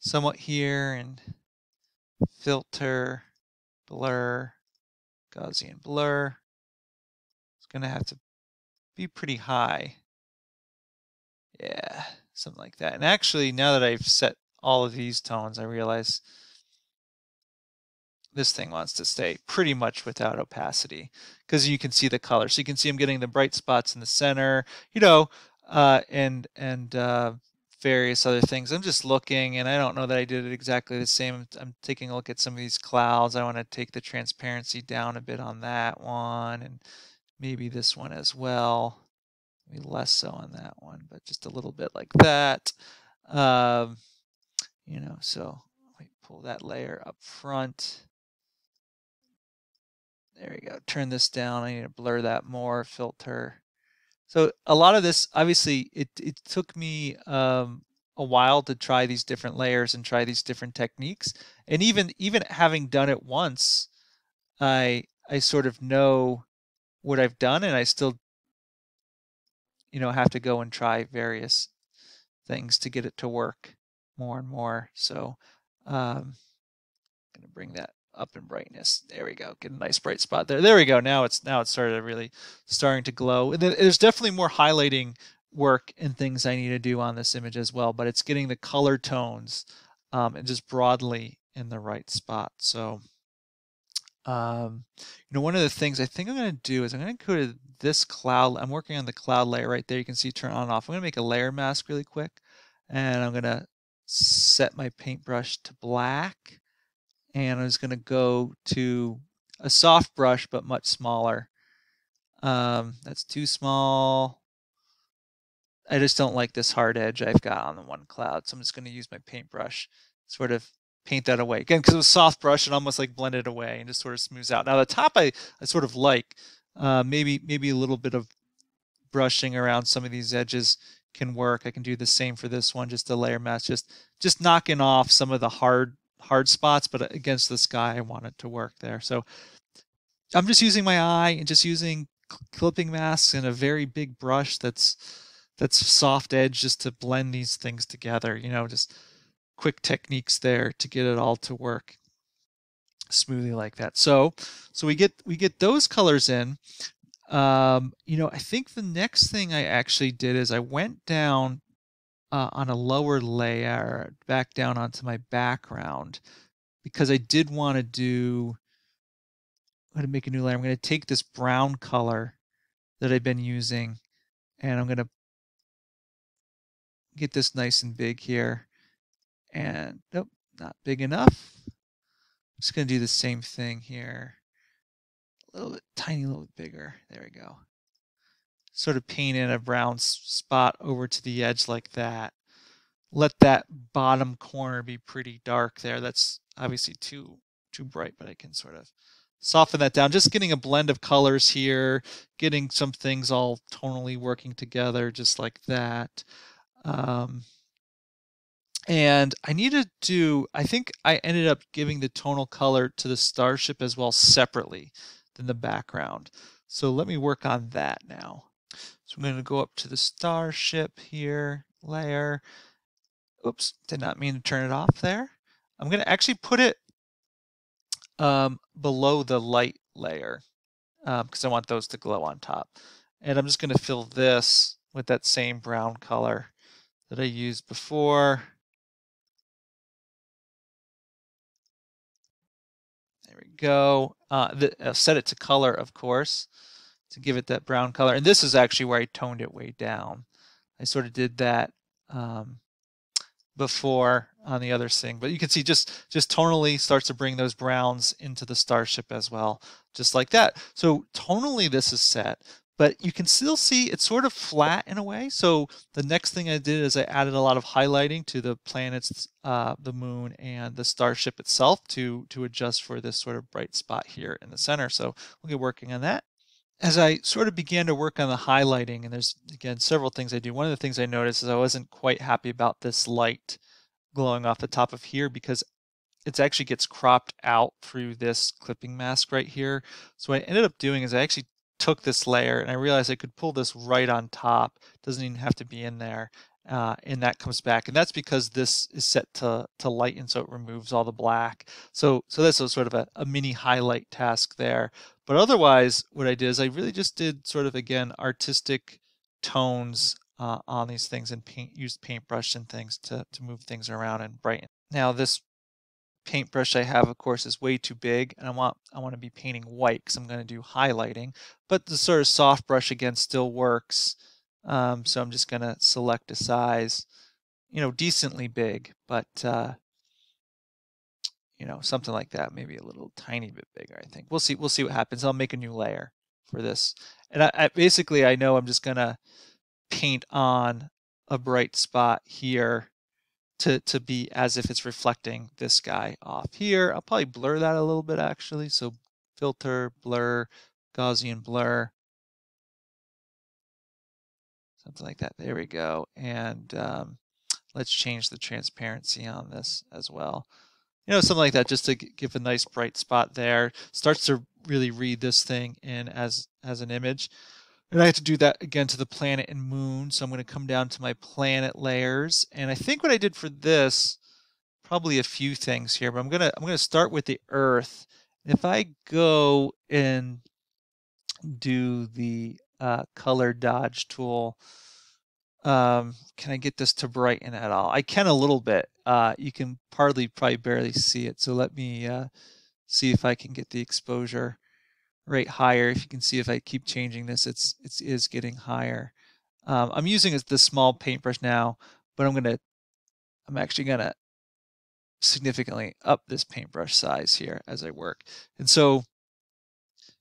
somewhat here and filter, blur, Gaussian blur. It's going to have to be pretty high. Yeah, something like that. And actually, now that I've set all of these tones, I realize this thing wants to stay pretty much without opacity because you can see the color. So you can see I'm getting the bright spots in the center, you know, uh, and and uh, various other things. I'm just looking, and I don't know that I did it exactly the same. I'm taking a look at some of these clouds. I want to take the transparency down a bit on that one, and maybe this one as well. Maybe less so on that one, but just a little bit like that. Um, you know, so pull that layer up front. There we go. Turn this down. I need to blur that more, filter. So a lot of this, obviously, it, it took me um, a while to try these different layers and try these different techniques. And even even having done it once, I I sort of know what I've done, and I still, you know, have to go and try various things to get it to work more and more. So um, I'm to bring that up in brightness. There we go. Get a nice bright spot there. There we go. Now it's now it's started really starting to glow. And there's definitely more highlighting work and things I need to do on this image as well. But it's getting the color tones um, and just broadly in the right spot. So um, you know, one of the things I think I'm going to do is I'm going to go to this cloud. I'm working on the cloud layer right there. You can see turn on and off. I'm going to make a layer mask really quick. And I'm going to set my paintbrush to black and I was going to go to a soft brush but much smaller. Um, that's too small. I just don't like this hard edge I've got on the one cloud. So I'm just going to use my paintbrush, sort of paint that away. Again, because it was soft brush and almost like blended away and just sort of smooths out. Now the top I, I sort of like, uh, maybe maybe a little bit of brushing around some of these edges can work. I can do the same for this one, just a layer mask, just just knocking off some of the hard hard spots, but against the sky, I want it to work there. So I'm just using my eye and just using clipping masks and a very big brush that's that's soft edge just to blend these things together. You know, just quick techniques there to get it all to work smoothly like that. So, so we get we get those colors in. Um, you know, I think the next thing I actually did is I went down uh, on a lower layer, back down onto my background, because I did want to do. I'm going to make a new layer. I'm going to take this brown color that I've been using, and I'm going to get this nice and big here. And nope, not big enough. I'm just going to do the same thing here. A little bit, tiny little bit bigger. There we go. Sort of paint in a brown spot over to the edge like that. Let that bottom corner be pretty dark there. That's obviously too too bright, but I can sort of soften that down. Just getting a blend of colors here, getting some things all tonally working together just like that. Um, and I needed to, do, I think I ended up giving the tonal color to the starship as well separately than the background. So let me work on that now. So I'm going to go up to the starship here, layer. Oops, did not mean to turn it off there. I'm going to actually put it um, below the light layer because um, I want those to glow on top. And I'm just going to fill this with that same brown color that I used before. We go. Uh, the, uh, set it to color, of course, to give it that brown color. And this is actually where I toned it way down. I sort of did that um, before on the other thing, but you can see just just tonally starts to bring those browns into the starship as well, just like that. So tonally this is set, but you can still see it's sort of flat in a way. So the next thing I did is I added a lot of highlighting to the planets, uh, the moon, and the starship itself to, to adjust for this sort of bright spot here in the center. So we'll get working on that. As I sort of began to work on the highlighting, and there's again several things I do. One of the things I noticed is I wasn't quite happy about this light glowing off the top of here because it actually gets cropped out through this clipping mask right here. So what I ended up doing is I actually took this layer and I realized I could pull this right on top. Doesn't even have to be in there. Uh, and that comes back. And that's because this is set to, to lighten so it removes all the black. So, so this was sort of a, a mini highlight task there. But otherwise, what I did is I really just did sort of, again, artistic tones uh, on these things and paint, used paintbrush and things to, to move things around and brighten. Now this paintbrush I have, of course, is way too big, and I want I want to be painting white because I'm going to do highlighting. But the sort of soft brush again still works, um, so I'm just going to select a size, you know, decently big, but uh, you know, something like that, maybe a little tiny bit bigger. I think we'll see. We'll see what happens. I'll make a new layer for this, and I, I basically I know I'm just going to paint on a bright spot here to, to be as if it's reflecting this guy off here. I'll probably blur that a little bit actually. So filter, blur, Gaussian blur, something like that. There we go. And um, let's change the transparency on this as well. You know, something like that, just to give a nice bright spot there. Starts to really read this thing in as as an image. And I have to do that again to the planet and moon. So I'm going to come down to my planet layers. And I think what I did for this, probably a few things here, but I'm going to, I'm going to start with the earth. If I go and do the uh, color dodge tool, um, can I get this to brighten at all? I can a little bit. Uh, you can partly, probably barely see it. So let me uh, see if I can get the exposure rate higher. If you can see if I keep changing this, it's it is getting higher. Um, I'm using the small paintbrush now, but I'm gonna I'm actually gonna significantly up this paintbrush size here as I work. And so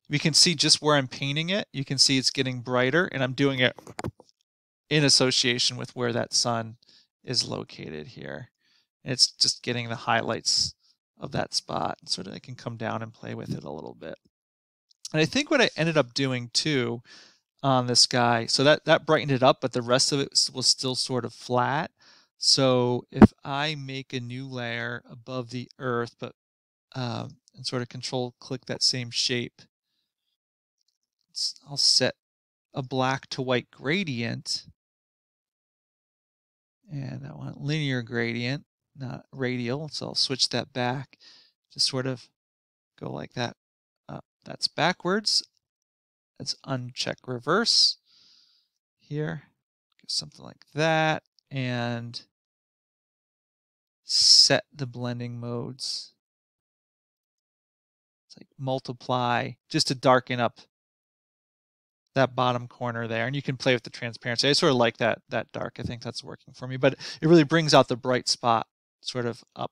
we can see just where I'm painting it. You can see it's getting brighter and I'm doing it in association with where that sun is located here. And it's just getting the highlights of that spot so that I can come down and play with it a little bit. And I think what I ended up doing too on this guy, so that, that brightened it up, but the rest of it was still sort of flat. So if I make a new layer above the earth, but um, and sort of control click that same shape, I'll set a black to white gradient. And I want linear gradient, not radial. So I'll switch that back to sort of go like that. That's backwards. Let's uncheck reverse here. Something like that. And set the blending modes. It's like multiply just to darken up that bottom corner there and you can play with the transparency. I sort of like that that dark. I think that's working for me, but it really brings out the bright spot sort of up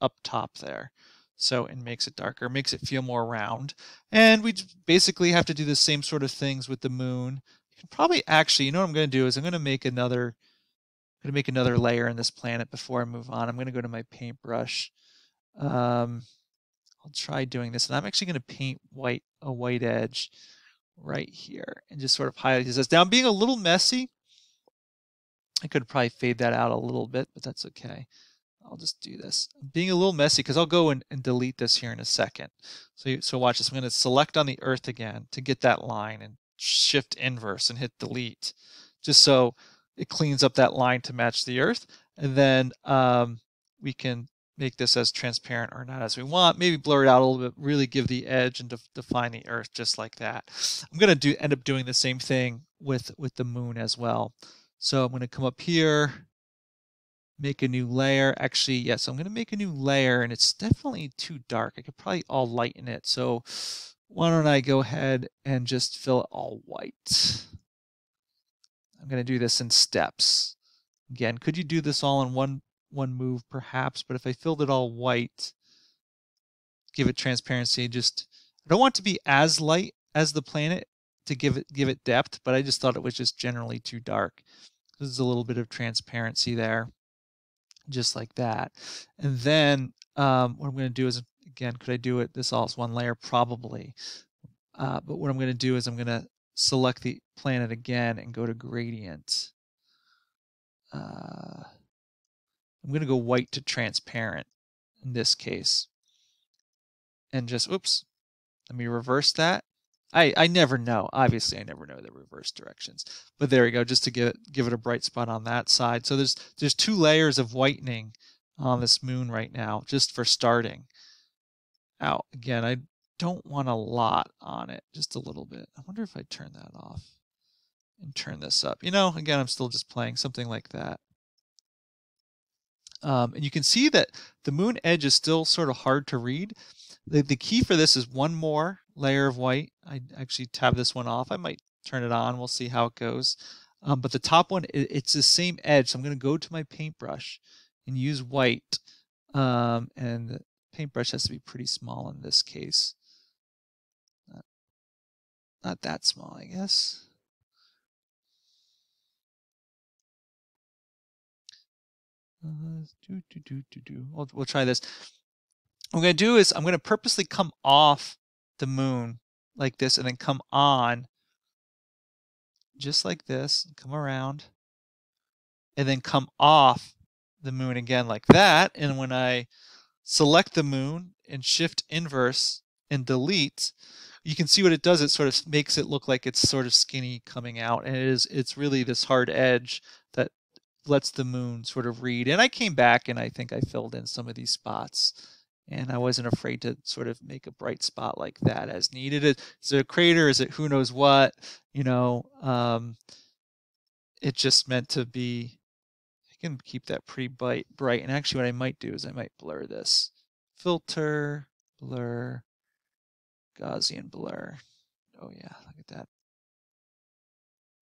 up top there. So it makes it darker, makes it feel more round. And we basically have to do the same sort of things with the moon. You can probably actually, you know what I'm going to do is I'm going to make another I'm going to make another layer in this planet before I move on. I'm going to go to my paintbrush. Um, I'll try doing this, and I'm actually going to paint white a white edge right here and just sort of highlight this. Now I'm being a little messy. I could probably fade that out a little bit, but that's okay. I'll just do this. I'm being a little messy because I'll go and, and, delete this here in a second. So, you, so watch this. I'm going to select on the earth again to get that line and shift inverse and hit delete just so it cleans up that line to match the earth. And then um, we can make this as transparent or not as we want. Maybe blur it out a little bit, really give the edge and def define the earth just like that. I'm going to do end up doing the same thing with, with the moon as well. So I'm going to come up here, make a new layer. Actually, yes, I'm going to make a new layer and it's definitely too dark. I could probably all lighten it. So why don't I go ahead and just fill it all white. I'm going to do this in steps. Again, could you do this all in one one move perhaps, but if I filled it all white, give it transparency, just I don't want to be as light as the planet to give it give it depth, but I just thought it was just generally too dark. There's a little bit of transparency there, just like that. And then um, what I'm going to do is, again, could I do it this all as one layer? Probably. Uh, but what I'm going to do is I'm going to select the planet again and go to gradient. Uh, I'm going to go white to transparent in this case. And just, oops, let me reverse that. I, I never know. Obviously, I never know the reverse directions. But there we go, just to give it, give it a bright spot on that side. So there's there's two layers of whitening on this moon right now, just for starting out. Again, I don't want a lot on it, just a little bit. I wonder if I turn that off and turn this up. You know, again, I'm still just playing something like that. Um, and you can see that the moon edge is still sort of hard to read. The, the key for this is one more layer of white. I actually tab this one off. I might turn it on. We'll see how it goes. Um, but the top one, it, it's the same edge. So I'm going to go to my paintbrush and use white. Um, and the paintbrush has to be pretty small in this case. Not, not that small, I guess. Uh, do, do, do, do, do. We'll, we'll try this. What I'm going to do is I'm going to purposely come off the moon like this and then come on just like this, come around, and then come off the moon again like that. And when I select the moon and shift inverse and delete, you can see what it does. It sort of makes it look like it's sort of skinny coming out. And it is, it's really this hard edge that lets the moon sort of read. And I came back and I think I filled in some of these spots. And I wasn't afraid to sort of make a bright spot like that as needed. Is it a crater? Is it who knows what? You know, um, it just meant to be. I can keep that pretty bright. Bright. And actually, what I might do is I might blur this. Filter, blur, Gaussian blur. Oh yeah, look at that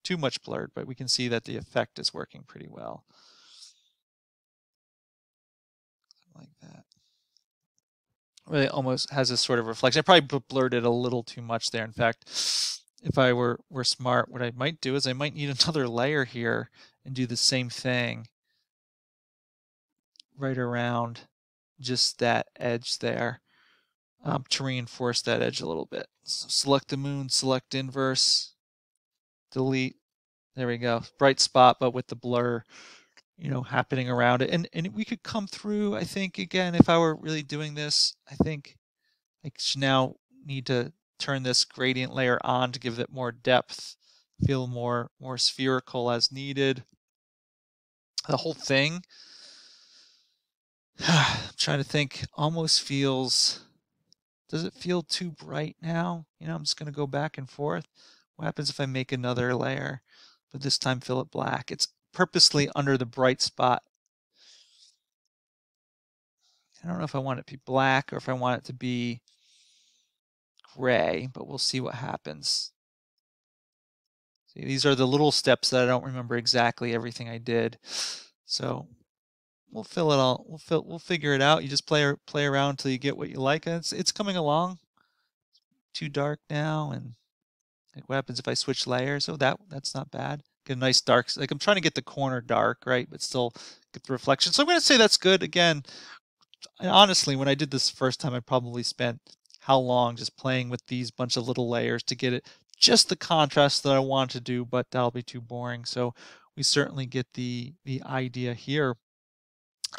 too much blurred, but we can see that the effect is working pretty well. Like that. Really almost has this sort of reflection. I probably blurred it a little too much there. In fact, if I were, were smart, what I might do is I might need another layer here and do the same thing right around just that edge there um, to reinforce that edge a little bit. So select the moon, select inverse, delete. There we go. Bright spot, but with the blur, you know, happening around it. And and we could come through, I think, again, if I were really doing this, I think I should now need to turn this gradient layer on to give it more depth, feel more, more spherical as needed. The whole thing, I'm trying to think, almost feels, does it feel too bright now? You know, I'm just going to go back and forth. What happens if I make another layer, but this time fill it black? It's purposely under the bright spot I don't know if I want it to be black or if I want it to be gray, but we'll see what happens. See, these are the little steps that I don't remember exactly everything I did. So we'll fill it all. We'll fill, we'll figure it out. You just play play around until you get what you like. It's it's coming along. Too dark now, and like what happens if I switch layers? Oh, that that's not bad. Get a nice dark. Like I'm trying to get the corner dark, right, but still get the reflection. So I'm going to say that's good. Again, honestly, when I did this first time, I probably spent how long just playing with these bunch of little layers to get it just the contrast that I want to do, but that'll be too boring. So we certainly get the the idea here.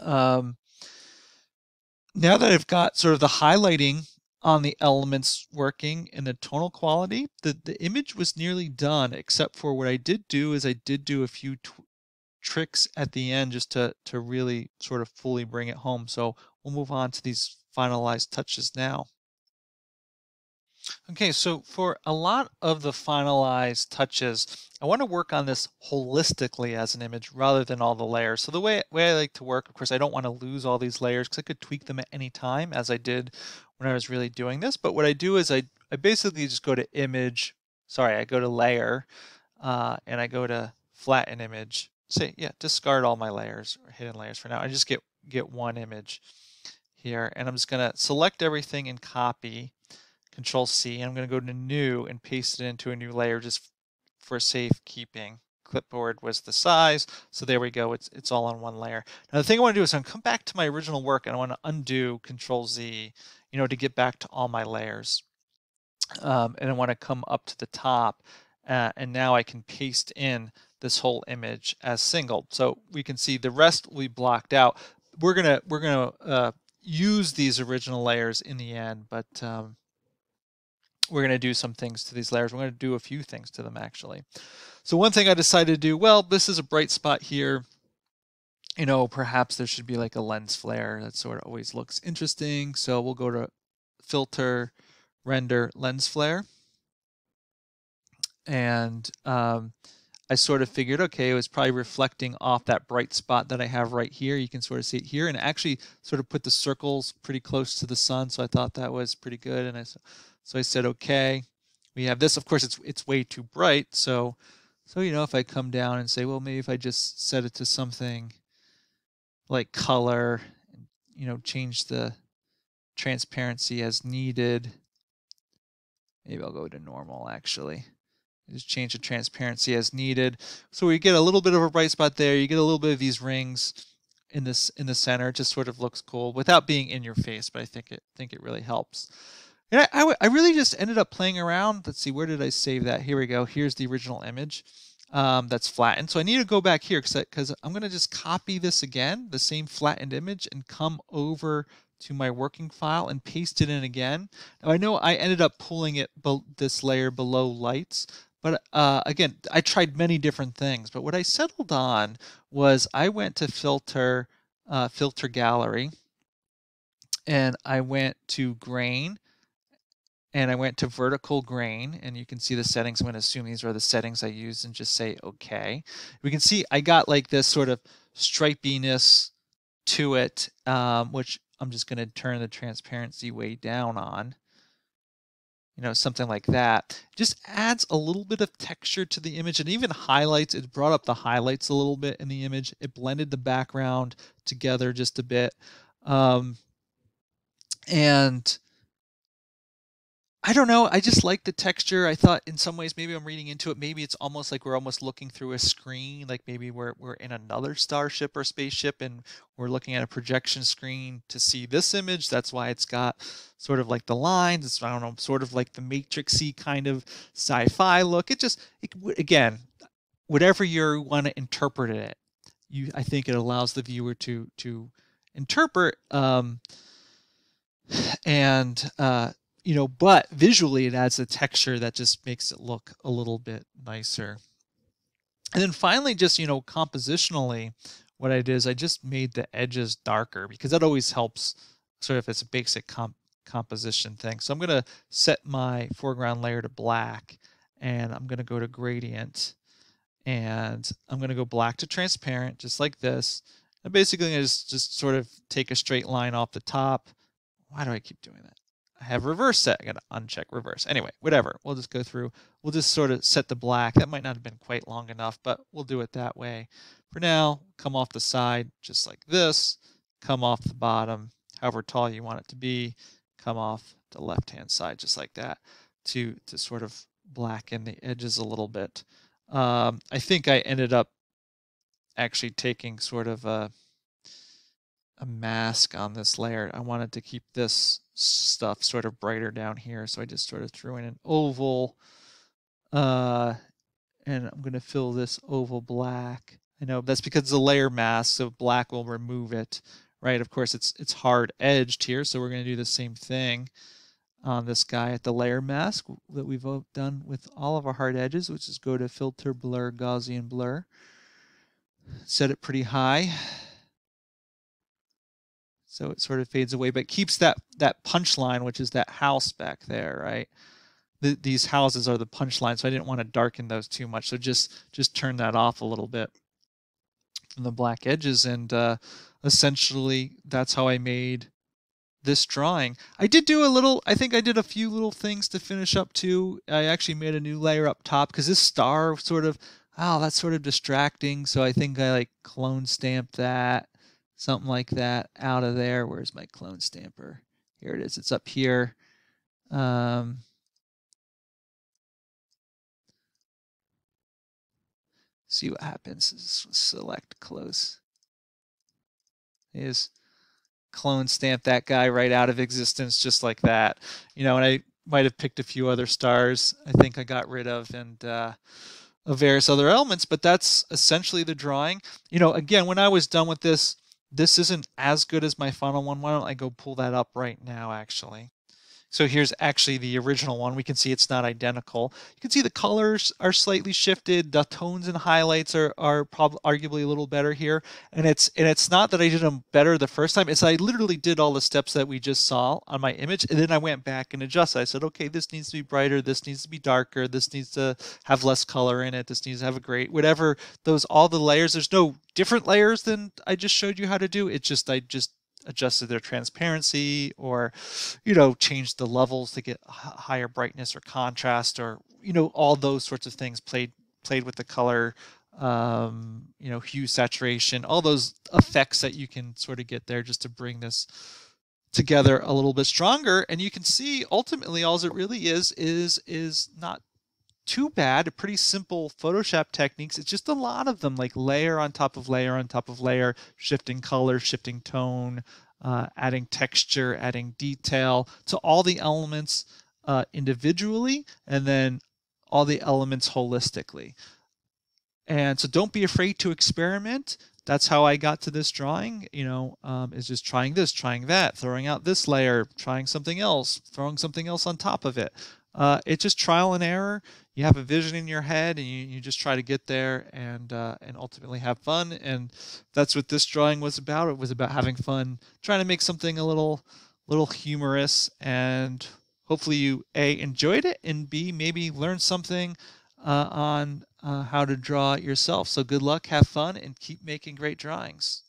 Um, now that I've got sort of the highlighting on the elements working and the tonal quality, the, the image was nearly done, except for what I did do is I did do a few tricks at the end just to, to really sort of fully bring it home. So we'll move on to these finalized touches now. Okay, so for a lot of the finalized touches, I want to work on this holistically as an image rather than all the layers. So the way, way I like to work, of course, I don't want to lose all these layers because I could tweak them at any time as I did when I was really doing this. But what I do is I, I basically just go to image, sorry, I go to layer, uh, and I go to flatten image, say, yeah, discard all my layers or hidden layers for now. I just get, get one image here and I'm just going to select everything and copy control C and I'm going to go to new and paste it into a new layer just for safekeeping. Clipboard was the size. So there we go. It's, it's all on one layer. Now the thing I want to do is I'm going to come back to my original work and I want to undo control Z, you know, to get back to all my layers. Um, and I want to come up to the top uh, and now I can paste in this whole image as single. So we can see the rest will be blocked out. We're gonna we're gonna uh, use these original layers in the end, but um, we're gonna do some things to these layers. We're gonna do a few things to them actually. So one thing I decided to do, well, this is a bright spot here. You know, perhaps there should be like a lens flare. That sort of always looks interesting. So we'll go to filter, render, lens flare. And um, I sort of figured, okay, it was probably reflecting off that bright spot that I have right here. You can sort of see it here and actually sort of put the circles pretty close to the sun. So I thought that was pretty good. And I, so I said, okay, we have this. Of course, it's, it's way too bright. So, so, you know, if I come down and say, well, maybe if I just set it to something like color, you know, change the transparency as needed. Maybe I'll go to normal actually. Just change the transparency as needed. So we get a little bit of a bright spot there. You get a little bit of these rings in this in the center. It just sort of looks cool without being in your face, but I think it think it really helps. And I, really just ended up playing around. Let's see, where did I save that? Here we go. Here's the original image um, that's flattened. So I need to go back here because I'm going to just copy this again, the same flattened image, and come over to my working file and paste it in again. Now I know I ended up pulling it this layer below lights, but uh, again, I tried many different things. But what I settled on was I went to filter, uh, filter gallery, and I went to grain, and I went to vertical grain, and you can see the settings. I'm going to assume these are the settings I used, and just say OK. We can see I got like this sort of stripiness to it, um, which I'm just going to turn the transparency way down on you know, something like that. just adds a little bit of texture to the image and even highlights. It brought up the highlights a little bit in the image. It blended the background together just a bit. Um, and I don't know. I just like the texture. I thought in some ways maybe I'm reading into it. Maybe it's almost like we're almost looking through a screen, like maybe we're we're in another starship or spaceship and we're looking at a projection screen to see this image. That's why it's got sort of like the lines. It's I don't know, sort of like the matrixy kind of sci-fi look. It just it, again, whatever you want to interpret it, you I think it allows the viewer to to interpret um, and uh, you know, but visually it adds a texture that just makes it look a little bit nicer. And then finally, just, you know, compositionally, what I did is I just made the edges darker because that always helps sort of it's a basic comp composition thing. So I'm going to set my foreground layer to black and I'm going to go to gradient and I'm going to go black to transparent just like this. And basically I just, just sort of take a straight line off the top. Why do I keep doing that? Have reverse set. I got to uncheck reverse. Anyway, whatever. We'll just go through. We'll just sort of set the black. That might not have been quite long enough, but we'll do it that way. For now, come off the side just like this. Come off the bottom, however tall you want it to be. Come off the left-hand side just like that to, to sort of blacken the edges a little bit. Um, I think I ended up actually taking sort of a a mask on this layer. I wanted to keep this stuff sort of brighter down here. So I just sort of threw in an oval. Uh, and I'm going to fill this oval black. I know that's because the layer mask, so black will remove it, right? Of course, it's it's hard edged here, so we're going to do the same thing on this guy at the layer mask that we've done with all of our hard edges, which is go to Filter, Blur, Gaussian Blur. Set it pretty high so it sort of fades away, but keeps that that punch line, which is that house back there, right? The, these houses are the punch line, so I didn't want to darken those too much. So just just turn that off a little bit from the black edges, and uh, essentially that's how I made this drawing. I did do a little, I think I did a few little things to finish up too. I actually made a new layer up top because this star sort of, oh, that's sort of distracting. So I think I like clone stamped that something like that out of there. Where's my clone stamper? Here it is. It's up here. Um, see what happens. Select close. Is clone stamp that guy right out of existence just like that. You know, and I might have picked a few other stars I think I got rid of and uh, of various other elements, but that's essentially the drawing. You know, again, when I was done with this, this isn't as good as my final one. Why don't I go pull that up right now, actually. So here's actually the original one. We can see it's not identical. You can see the colors are slightly shifted. The tones and highlights are, are probably arguably a little better here. And it's and it's not that I did them better the first time. It's I literally did all the steps that we just saw on my image. And then I went back and adjusted. I said, okay, this needs to be brighter. This needs to be darker. This needs to have less color in it. This needs to have a great, whatever those, all the layers. There's no different layers than I just showed you how to do. It's just, I just adjusted their transparency or you know changed the levels to get higher brightness or contrast or you know all those sorts of things played played with the color um, you know hue saturation all those effects that you can sort of get there just to bring this together a little bit stronger. And you can see ultimately all it really is is is not too bad. Pretty simple Photoshop techniques. It's just a lot of them, like layer on top of layer on top of layer, shifting color, shifting tone, uh, adding texture, adding detail to all the elements uh, individually, and then all the elements holistically. And so don't be afraid to experiment. That's how I got to this drawing, you know, um, is just trying this, trying that, throwing out this layer, trying something else, throwing something else on top of it. Uh, it's just trial and error you have a vision in your head and you, you just try to get there and uh, and ultimately have fun. And that's what this drawing was about. It was about having fun trying to make something a little little humorous and hopefully you a enjoyed it and b maybe learned something uh, on uh, how to draw yourself. So good luck have fun and keep making great drawings